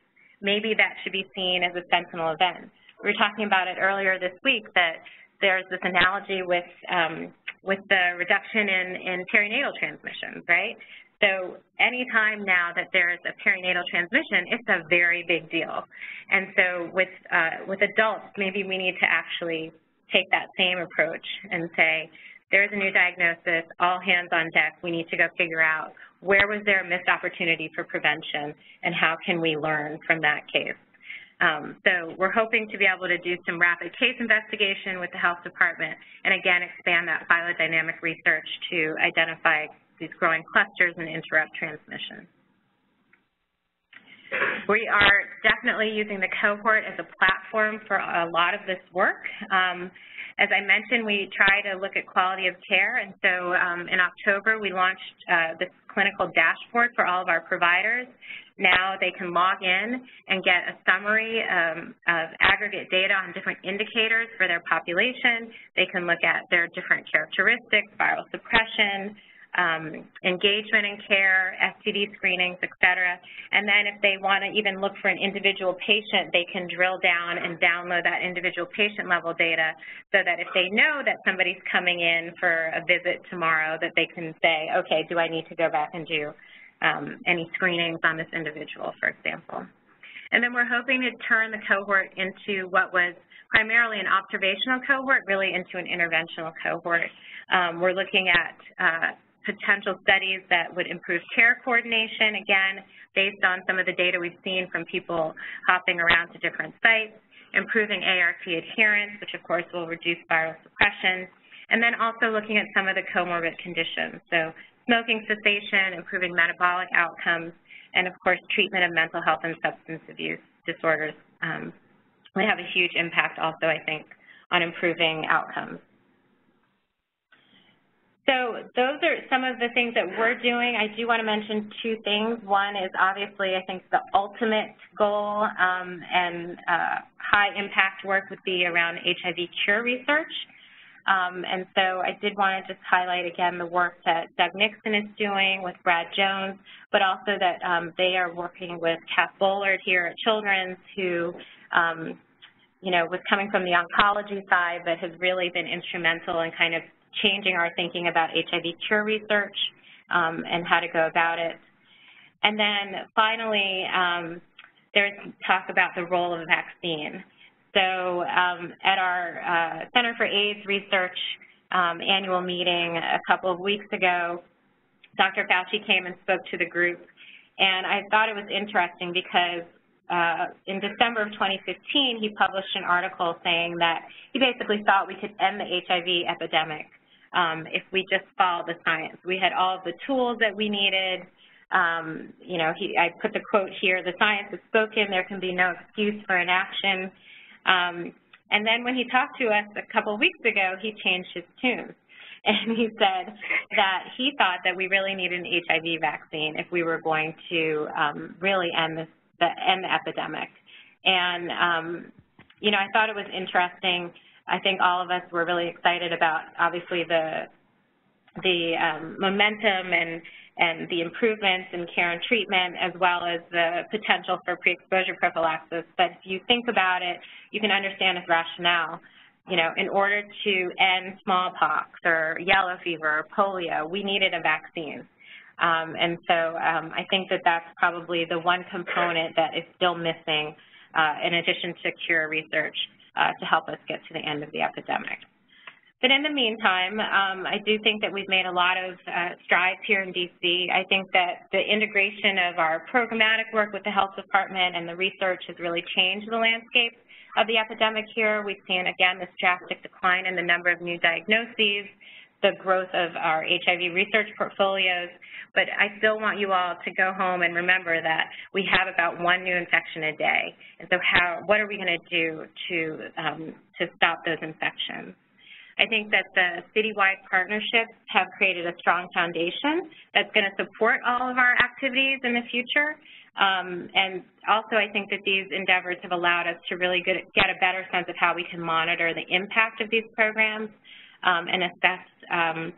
maybe that should be seen as a sentinel event. we were talking about it earlier this week that there's this analogy with um, with the reduction in, in perinatal transmissions, right? So anytime now that there's a perinatal transmission, it's a very big deal. And so with, uh, with adults, maybe we need to actually take that same approach and say, there's a new diagnosis, all hands on deck, we need to go figure out where was there a missed opportunity for prevention and how can we learn from that case. Um, so we're hoping to be able to do some rapid case investigation with the health department and again expand that phylogenetic research to identify these growing clusters and interrupt transmission. We are definitely using the cohort as a platform for a lot of this work. Um, as I mentioned, we try to look at quality of care, and so um, in October we launched uh, this clinical dashboard for all of our providers. Now they can log in and get a summary um, of aggregate data on different indicators for their population. They can look at their different characteristics, viral suppression, um, engagement in care, STD screenings, et cetera. And then if they want to even look for an individual patient, they can drill down and download that individual patient level data so that if they know that somebody's coming in for a visit tomorrow, that they can say, okay, do I need to go back and do um, any screenings on this individual, for example. And then we're hoping to turn the cohort into what was primarily an observational cohort, really into an interventional cohort. Um, we're looking at uh, potential studies that would improve care coordination, again, based on some of the data we've seen from people hopping around to different sites, improving ART adherence, which of course will reduce viral suppression, and then also looking at some of the comorbid conditions. So smoking cessation, improving metabolic outcomes, and of course treatment of mental health and substance abuse disorders um, would have a huge impact also, I think, on improving outcomes. So those are some of the things that we're doing. I do want to mention two things. One is obviously I think the ultimate goal um, and uh, high impact work would be around HIV cure research. Um, and so I did want to just highlight again the work that Doug Nixon is doing with Brad Jones, but also that um, they are working with Kath Bollard here at Children's who um, you know, was coming from the oncology side, but has really been instrumental in kind of changing our thinking about HIV cure research um, and how to go about it. And then finally, um, there's talk about the role of a vaccine. So um, at our uh, Center for AIDS Research um, annual meeting a couple of weeks ago, Dr. Fauci came and spoke to the group, and I thought it was interesting because uh, in December of 2015, he published an article saying that he basically thought we could end the HIV epidemic um, if we just followed the science. We had all of the tools that we needed. Um, you know, he, I put the quote here, the science is spoken, there can be no excuse for inaction. Um, and then when he talked to us a couple of weeks ago, he changed his tune. And he said that he thought that we really needed an HIV vaccine if we were going to um, really end, this, the, end the epidemic. And, um, you know, I thought it was interesting I think all of us were really excited about, obviously, the the um, momentum and and the improvements in care and treatment, as well as the potential for pre-exposure prophylaxis. But if you think about it, you can understand its rationale. You know, in order to end smallpox or yellow fever or polio, we needed a vaccine. Um, and so um, I think that that's probably the one component that is still missing uh, in addition to cure research uh, to help us get to the end of the epidemic. But in the meantime, um, I do think that we've made a lot of uh, strides here in DC. I think that the integration of our programmatic work with the health department and the research has really changed the landscape of the epidemic here. We've seen, again, this drastic decline in the number of new diagnoses, the growth of our HIV research portfolios, but I still want you all to go home and remember that we have about one new infection a day. And so how, what are we going to do to, um, to stop those infections? I think that the citywide partnerships have created a strong foundation that's going to support all of our activities in the future. Um, and also I think that these endeavors have allowed us to really get, get a better sense of how we can monitor the impact of these programs um, and assess um,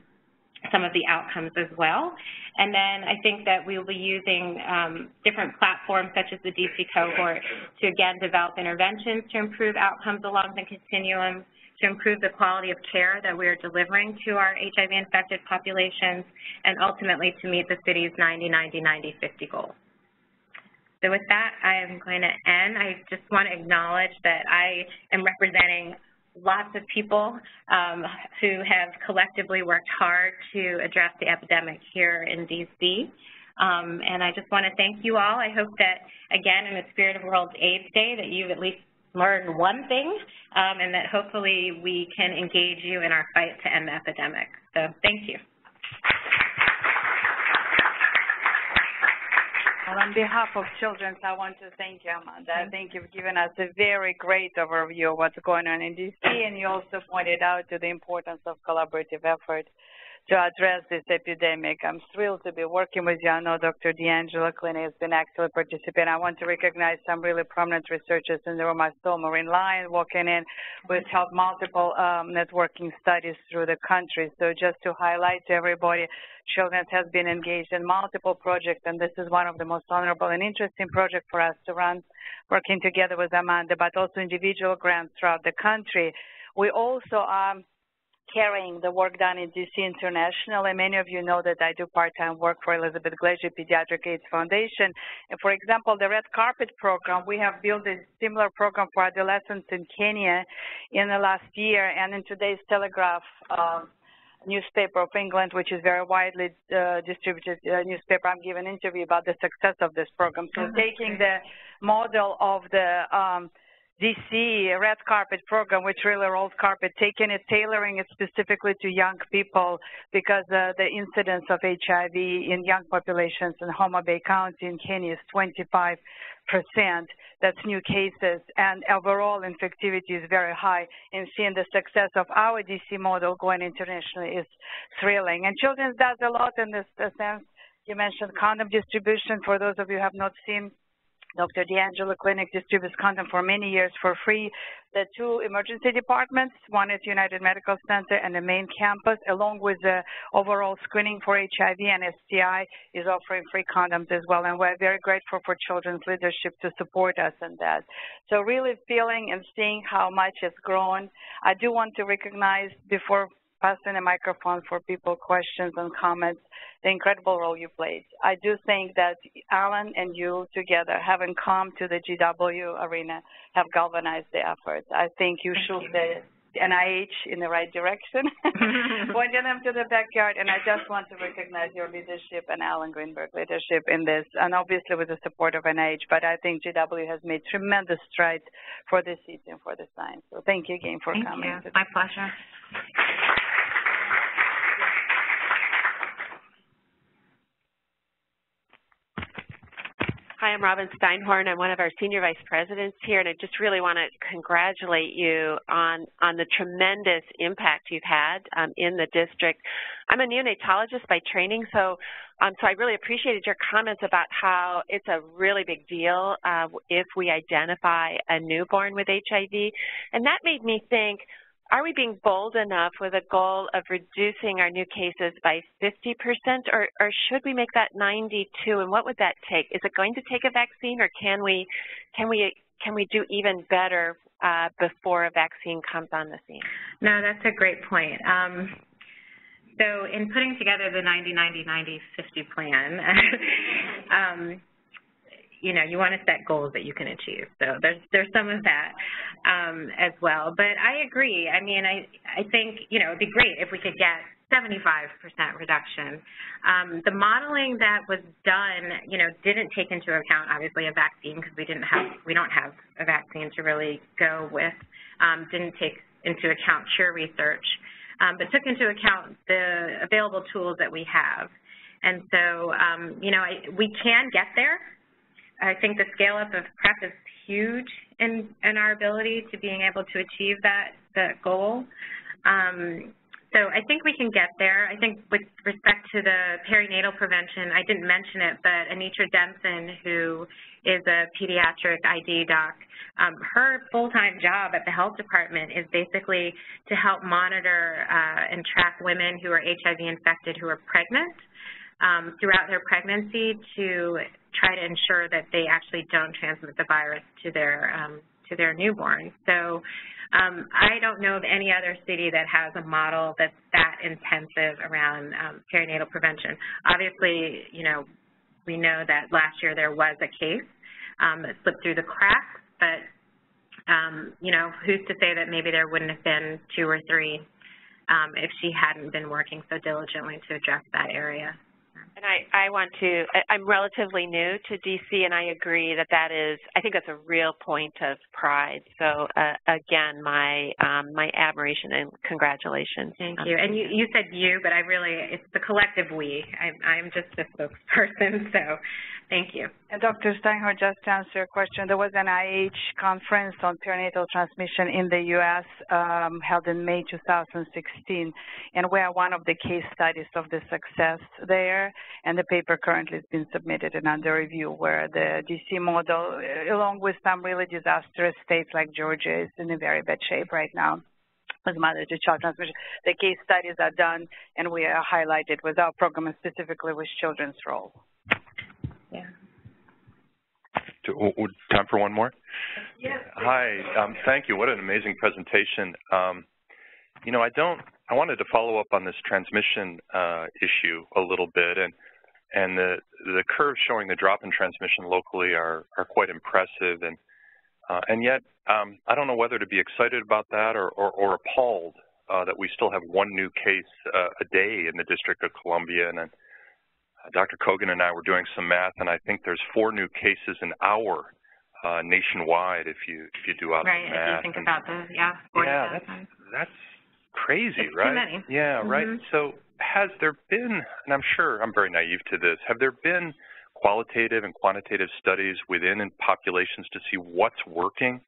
some of the outcomes as well. And then I think that we will be using um, different platforms such as the DC cohort to again develop interventions to improve outcomes along the continuum, to improve the quality of care that we are delivering to our HIV-infected populations, and ultimately to meet the city's 90-90-90-50 goal. So with that, I am going to end. I just want to acknowledge that I am representing lots of people um, who have collectively worked hard to address the epidemic here in D.C. Um, and I just want to thank you all. I hope that, again, in the spirit of World AIDS Day, that you've at least learned one thing um, and that hopefully we can engage you in our fight to end the epidemic. So thank you. Well, on behalf of Children's, I want to thank you, Amanda. I think you've given us a very great overview of what's going on in D.C., and you also pointed out to the importance of collaborative effort to address this epidemic. I'm thrilled to be working with you. I know Dr. D'Angelo Clinic has been actively participating. I want to recognize some really prominent researchers in the room. I saw Maureen Lyon walking in with help multiple um, networking studies through the country. So just to highlight to everybody, Children's has been engaged in multiple projects, and this is one of the most honorable and interesting projects for us to run, working together with Amanda, but also individual grants throughout the country. We also are um, carrying the work done in DC International, and Many of you know that I do part-time work for Elizabeth Glaser Pediatric AIDS Foundation. And for example, the Red Carpet Program, we have built a similar program for adolescents in Kenya in the last year. And in today's Telegraph uh, newspaper of England, which is very widely uh, distributed uh, newspaper, I'm giving an interview about the success of this program. So oh, taking the model of the um, DC red carpet program, which really rolls carpet, taking it, tailoring it specifically to young people because uh, the incidence of HIV in young populations in Homa Bay County in Kenya is 25 percent. That's new cases, and overall infectivity is very high. And seeing the success of our DC model going internationally is thrilling. And Children's does a lot in this sense. You mentioned condom distribution. For those of you who have not seen Dr. D'Angelo Clinic distributes condom for many years for free. The two emergency departments, one at United Medical Center and the main campus, along with the overall screening for HIV and STI, is offering free condoms as well. And we're very grateful for children's leadership to support us in that. So really feeling and seeing how much has grown. I do want to recognize before passing the microphone for people questions and comments, the incredible role you played. I do think that Alan and you together, having come to the GW arena, have galvanized the effort. I think you should the NIH in the right direction, pointing them to the backyard, and I just want to recognize your leadership and Alan Greenberg leadership in this, and obviously with the support of NIH, but I think GW has made tremendous strides for this season, for the science. So thank you again for thank coming. You. My pleasure. Hi, I'm Robin Steinhorn. I'm one of our senior vice presidents here, and I just really want to congratulate you on, on the tremendous impact you've had um, in the district. I'm a neonatologist by training, so um, so I really appreciated your comments about how it's a really big deal uh, if we identify a newborn with HIV, and that made me think, are we being bold enough with a goal of reducing our new cases by 50%, or, or, should we make that 92? And what would that take? Is it going to take a vaccine, or can we can we can we do even better uh, before a vaccine comes on the scene? No, that's a great point. Um, so in putting together the 90-90-90-50 plan, um, you know, you want to set goals that you can achieve. So there's there's some of that um, as well. But I agree. I mean, I I think you know it'd be great if we could get 75% reduction. Um, the modeling that was done, you know, didn't take into account obviously a vaccine because we didn't have we don't have a vaccine to really go with. Um, didn't take into account cure research, um, but took into account the available tools that we have. And so, um, you know, I, we can get there. I think the scale up of PrEP is huge in, in our ability to being able to achieve that, that goal. Um, so I think we can get there. I think with respect to the perinatal prevention, I didn't mention it, but Anitra Denson, who is a pediatric ID doc, um, her full-time job at the health department is basically to help monitor uh, and track women who are HIV infected who are pregnant um, throughout their pregnancy to try to ensure that they actually don't transmit the virus to their um, to their newborn. So um, I don't know of any other city that has a model that's that intensive around um, perinatal prevention. Obviously, you know, we know that last year there was a case um, that slipped through the cracks, but, um, you know, who's to say that maybe there wouldn't have been two or three um, if she hadn't been working so diligently to address that area. And I, I want to, I, am relatively new to DC and I agree that that is, I think that's a real point of pride. So uh, again, my um, my admiration and congratulations. Thank you. And you, you said you, but I really, it's the collective we. I, I'm just a spokesperson, so Thank you. And Dr. Steinhardt, just to answer your question, there was an IH conference on perinatal transmission in the U.S. Um, held in May 2016, and we are one of the case studies of the success there, and the paper currently has been submitted and under review, where the DC model, along with some really disastrous states like Georgia, is in a very bad shape right now with mother-to-child transmission. The case studies are done, and we are highlighted with our program, and specifically with children's role. Yeah. Time for one more? Yes. Hi. Um, thank you. What an amazing presentation. Um, you know, I don't. I wanted to follow up on this transmission uh, issue a little bit, and and the the curves showing the drop in transmission locally are are quite impressive, and uh, and yet um, I don't know whether to be excited about that or or, or appalled uh, that we still have one new case uh, a day in the District of Columbia, and Dr. Kogan and I were doing some math, and I think there's four new cases an hour uh, nationwide if you if you do out right, the math. Right, if you think about those, yeah. 40, yeah, that's that's crazy, it's right? Too many. Yeah, mm -hmm. right. So has there been, and I'm sure I'm very naive to this, have there been qualitative and quantitative studies within populations to see what's working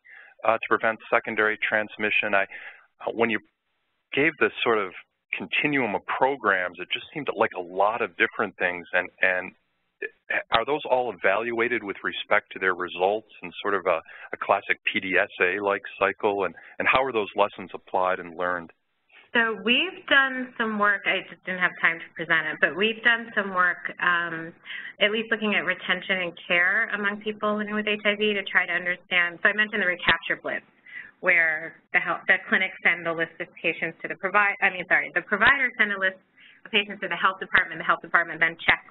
uh, to prevent secondary transmission? I, uh, when you gave this sort of continuum of programs. It just seemed like a lot of different things. And, and are those all evaluated with respect to their results and sort of a, a classic PDSA-like cycle? And, and how are those lessons applied and learned? So we've done some work, I just didn't have time to present it, but we've done some work um, at least looking at retention and care among people living with HIV to try to understand, so I mentioned the recapture blitz where the, health, the clinics send a list of patients to the provider, I mean, sorry, the provider send a list of patients to the health department. The health department then checks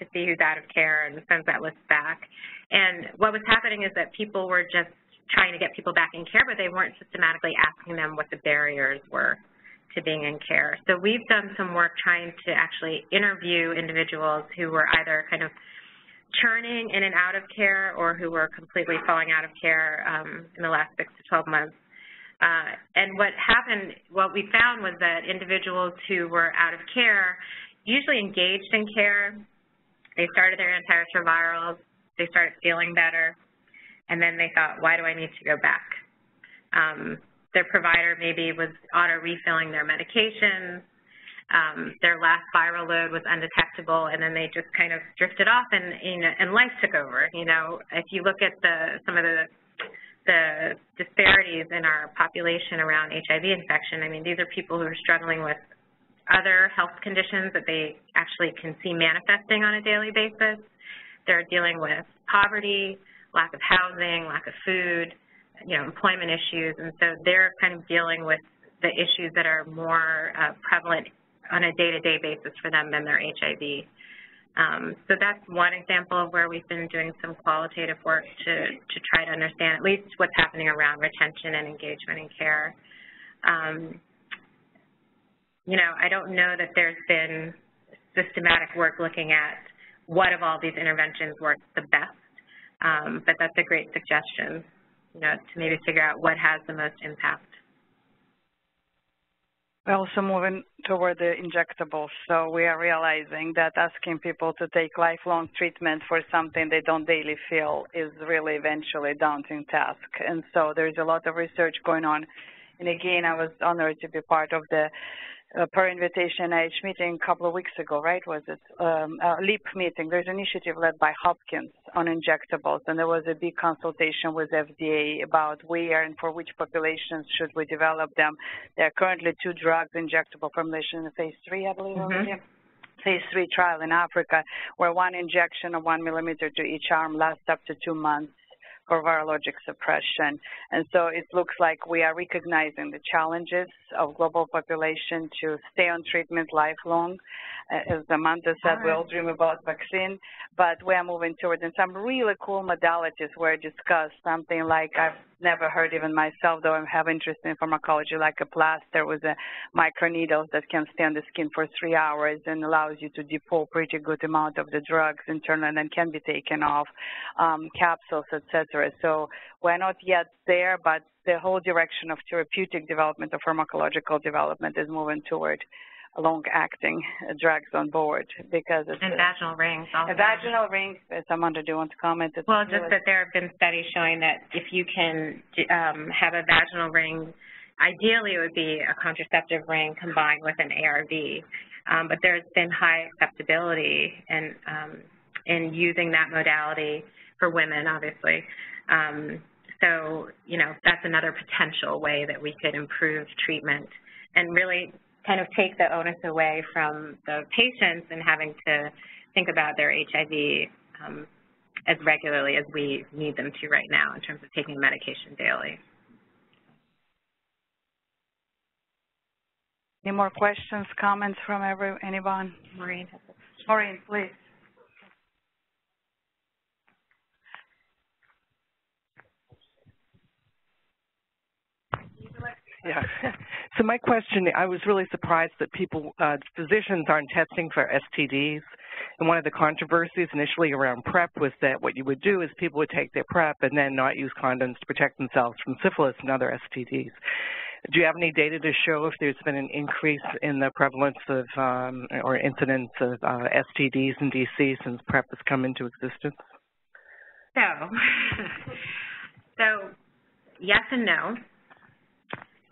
to see who's out of care and sends that list back. And what was happening is that people were just trying to get people back in care, but they weren't systematically asking them what the barriers were to being in care. So we've done some work trying to actually interview individuals who were either kind of churning in and out of care or who were completely falling out of care um, in the last 6 to 12 months. Uh, and what happened, what we found was that individuals who were out of care usually engaged in care. They started their antiretrovirals, they started feeling better, and then they thought, why do I need to go back? Um, their provider maybe was auto-refilling their medications, um, their last viral load was undetectable, and then they just kind of drifted off, and and life took over. You know, if you look at the some of the the disparities in our population around HIV infection, I mean, these are people who are struggling with other health conditions that they actually can see manifesting on a daily basis. They're dealing with poverty, lack of housing, lack of food, you know, employment issues, and so they're kind of dealing with the issues that are more uh, prevalent on a day-to-day -day basis for them than their HIV. Um, so that's one example of where we've been doing some qualitative work to, to try to understand at least what's happening around retention and engagement and care. Um, you know, I don't know that there's been systematic work looking at what of all these interventions works the best, um, but that's a great suggestion, you know, to maybe figure out what has the most impact. We're also moving toward the injectables. So we are realizing that asking people to take lifelong treatment for something they don't daily feel is really eventually a daunting task. And so there's a lot of research going on. And again, I was honored to be part of the uh, per invitation IH meeting a couple of weeks ago, right? Was it um, a LEAP meeting? There's an initiative led by Hopkins on injectables, and there was a big consultation with FDA about where and for which populations should we develop them. There are currently two drugs, injectable formulation in phase three, I believe, mm -hmm. phase three trial in Africa where one injection of one millimeter to each arm lasts up to two months for virologic suppression. And so it looks like we are recognizing the challenges of global population to stay on treatment lifelong. Uh, as Amanda said, we all dream about vaccine, but we are moving towards and some really cool modalities were discussed, something like I've never heard even myself, though I have interest in pharmacology, like a plaster with a microneedles that can stay on the skin for three hours and allows you to depot pretty good amount of the drugs internally and then can be taken off, um, capsules, etc. So we're not yet there, but the whole direction of therapeutic development or pharmacological development is moving toward long-acting drugs on board because it's and vaginal rings also. vaginal rings. Amanda, do you want to comment? It's well, just that there have been studies showing that if you can um, have a vaginal ring, ideally it would be a contraceptive ring combined with an ARV. Um, but there's been high acceptability in, um, in using that modality for women, obviously. Um, so, you know, that's another potential way that we could improve treatment and really kind of take the onus away from the patients and having to think about their HIV um, as regularly as we need them to right now in terms of taking medication daily. Any more questions, comments from every, anyone? Maureen. Maureen, please. Yeah. So my question, I was really surprised that people, uh, physicians aren't testing for STDs. And one of the controversies initially around PrEP was that what you would do is people would take their PrEP and then not use condoms to protect themselves from syphilis and other STDs. Do you have any data to show if there's been an increase in the prevalence of um, or incidence of uh, STDs in DC since PrEP has come into existence? So, so yes and no.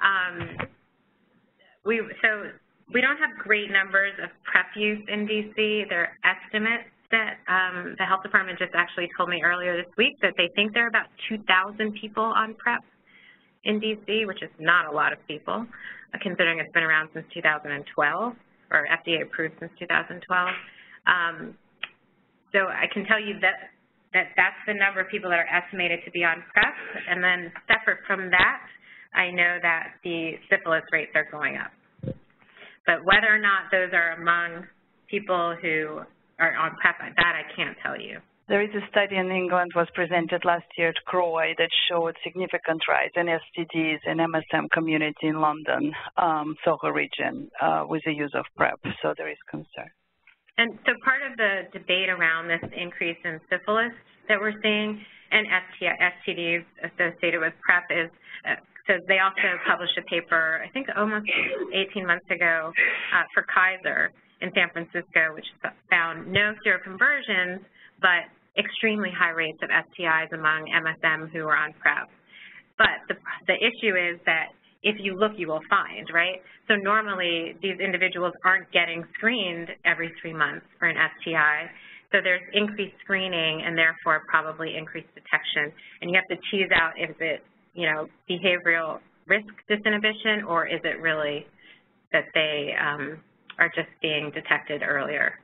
Um, we so we don't have great numbers of PrEP use in DC. They're estimates that um, the health department just actually told me earlier this week that they think there are about 2,000 people on PrEP in DC, which is not a lot of people, uh, considering it's been around since 2012 or FDA approved since 2012. Um, so I can tell you that that that's the number of people that are estimated to be on PrEP, and then separate from that, I know that the syphilis rates are going up. But whether or not those are among people who are on PrEP, that I can't tell you. There is a study in England that was presented last year at CROI that showed significant rise in STDs in MSM community in London, um, Soho region, uh, with the use of PrEP. So there is concern. And so part of the debate around this increase in syphilis that we're seeing and STDs associated with PrEP is uh, so they also published a paper, I think almost 18 months ago, uh, for Kaiser in San Francisco, which found no seroconversions, but extremely high rates of STIs among MSM who are on PrEP. But the, the issue is that if you look, you will find, right? So normally, these individuals aren't getting screened every three months for an STI. So there's increased screening and therefore probably increased detection. And you have to tease out if it you know, behavioral risk disinhibition, or is it really that they um, are just being detected earlier?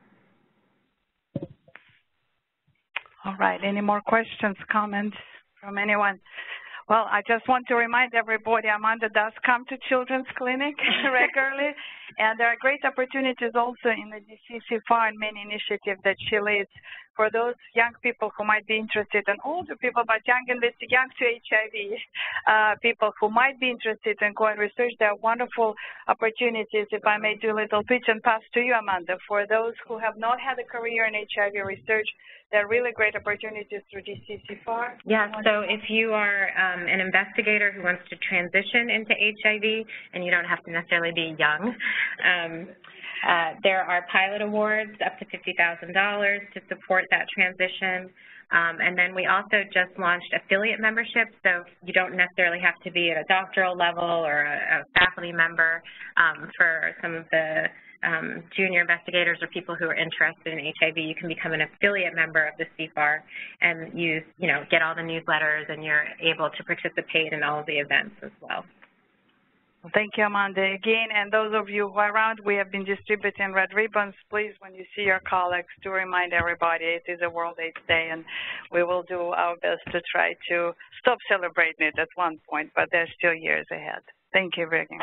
All right. Any more questions, comments from anyone? Well, I just want to remind everybody Amanda does come to Children's Clinic regularly, and there are great opportunities also in the DCCFAR and many initiatives that she leads for those young people who might be interested, and older people, but young and young to HIV uh, people who might be interested in going research. There are wonderful opportunities, if I may do a little pitch and pass to you, Amanda, for those who have not had a career in HIV research, there are really great opportunities through DCCFAR. Yeah, so if you are um, an investigator who wants to transition into HIV, and you don't have to necessarily be young, um, uh, there are pilot awards up to $50,000 to support that transition. Um, and then we also just launched affiliate memberships, so you don't necessarily have to be at a doctoral level or a, a faculty member um, for some of the um, junior investigators or people who are interested in HIV, you can become an affiliate member of the CFAR and use, you know, get all the newsletters and you're able to participate in all of the events as well. Thank you, Amanda. Again, and those of you who are around, we have been distributing red ribbons. Please, when you see your colleagues, to remind everybody it is a World AIDS Day, and we will do our best to try to stop celebrating it at one point, but there's still years ahead. Thank you, Regan.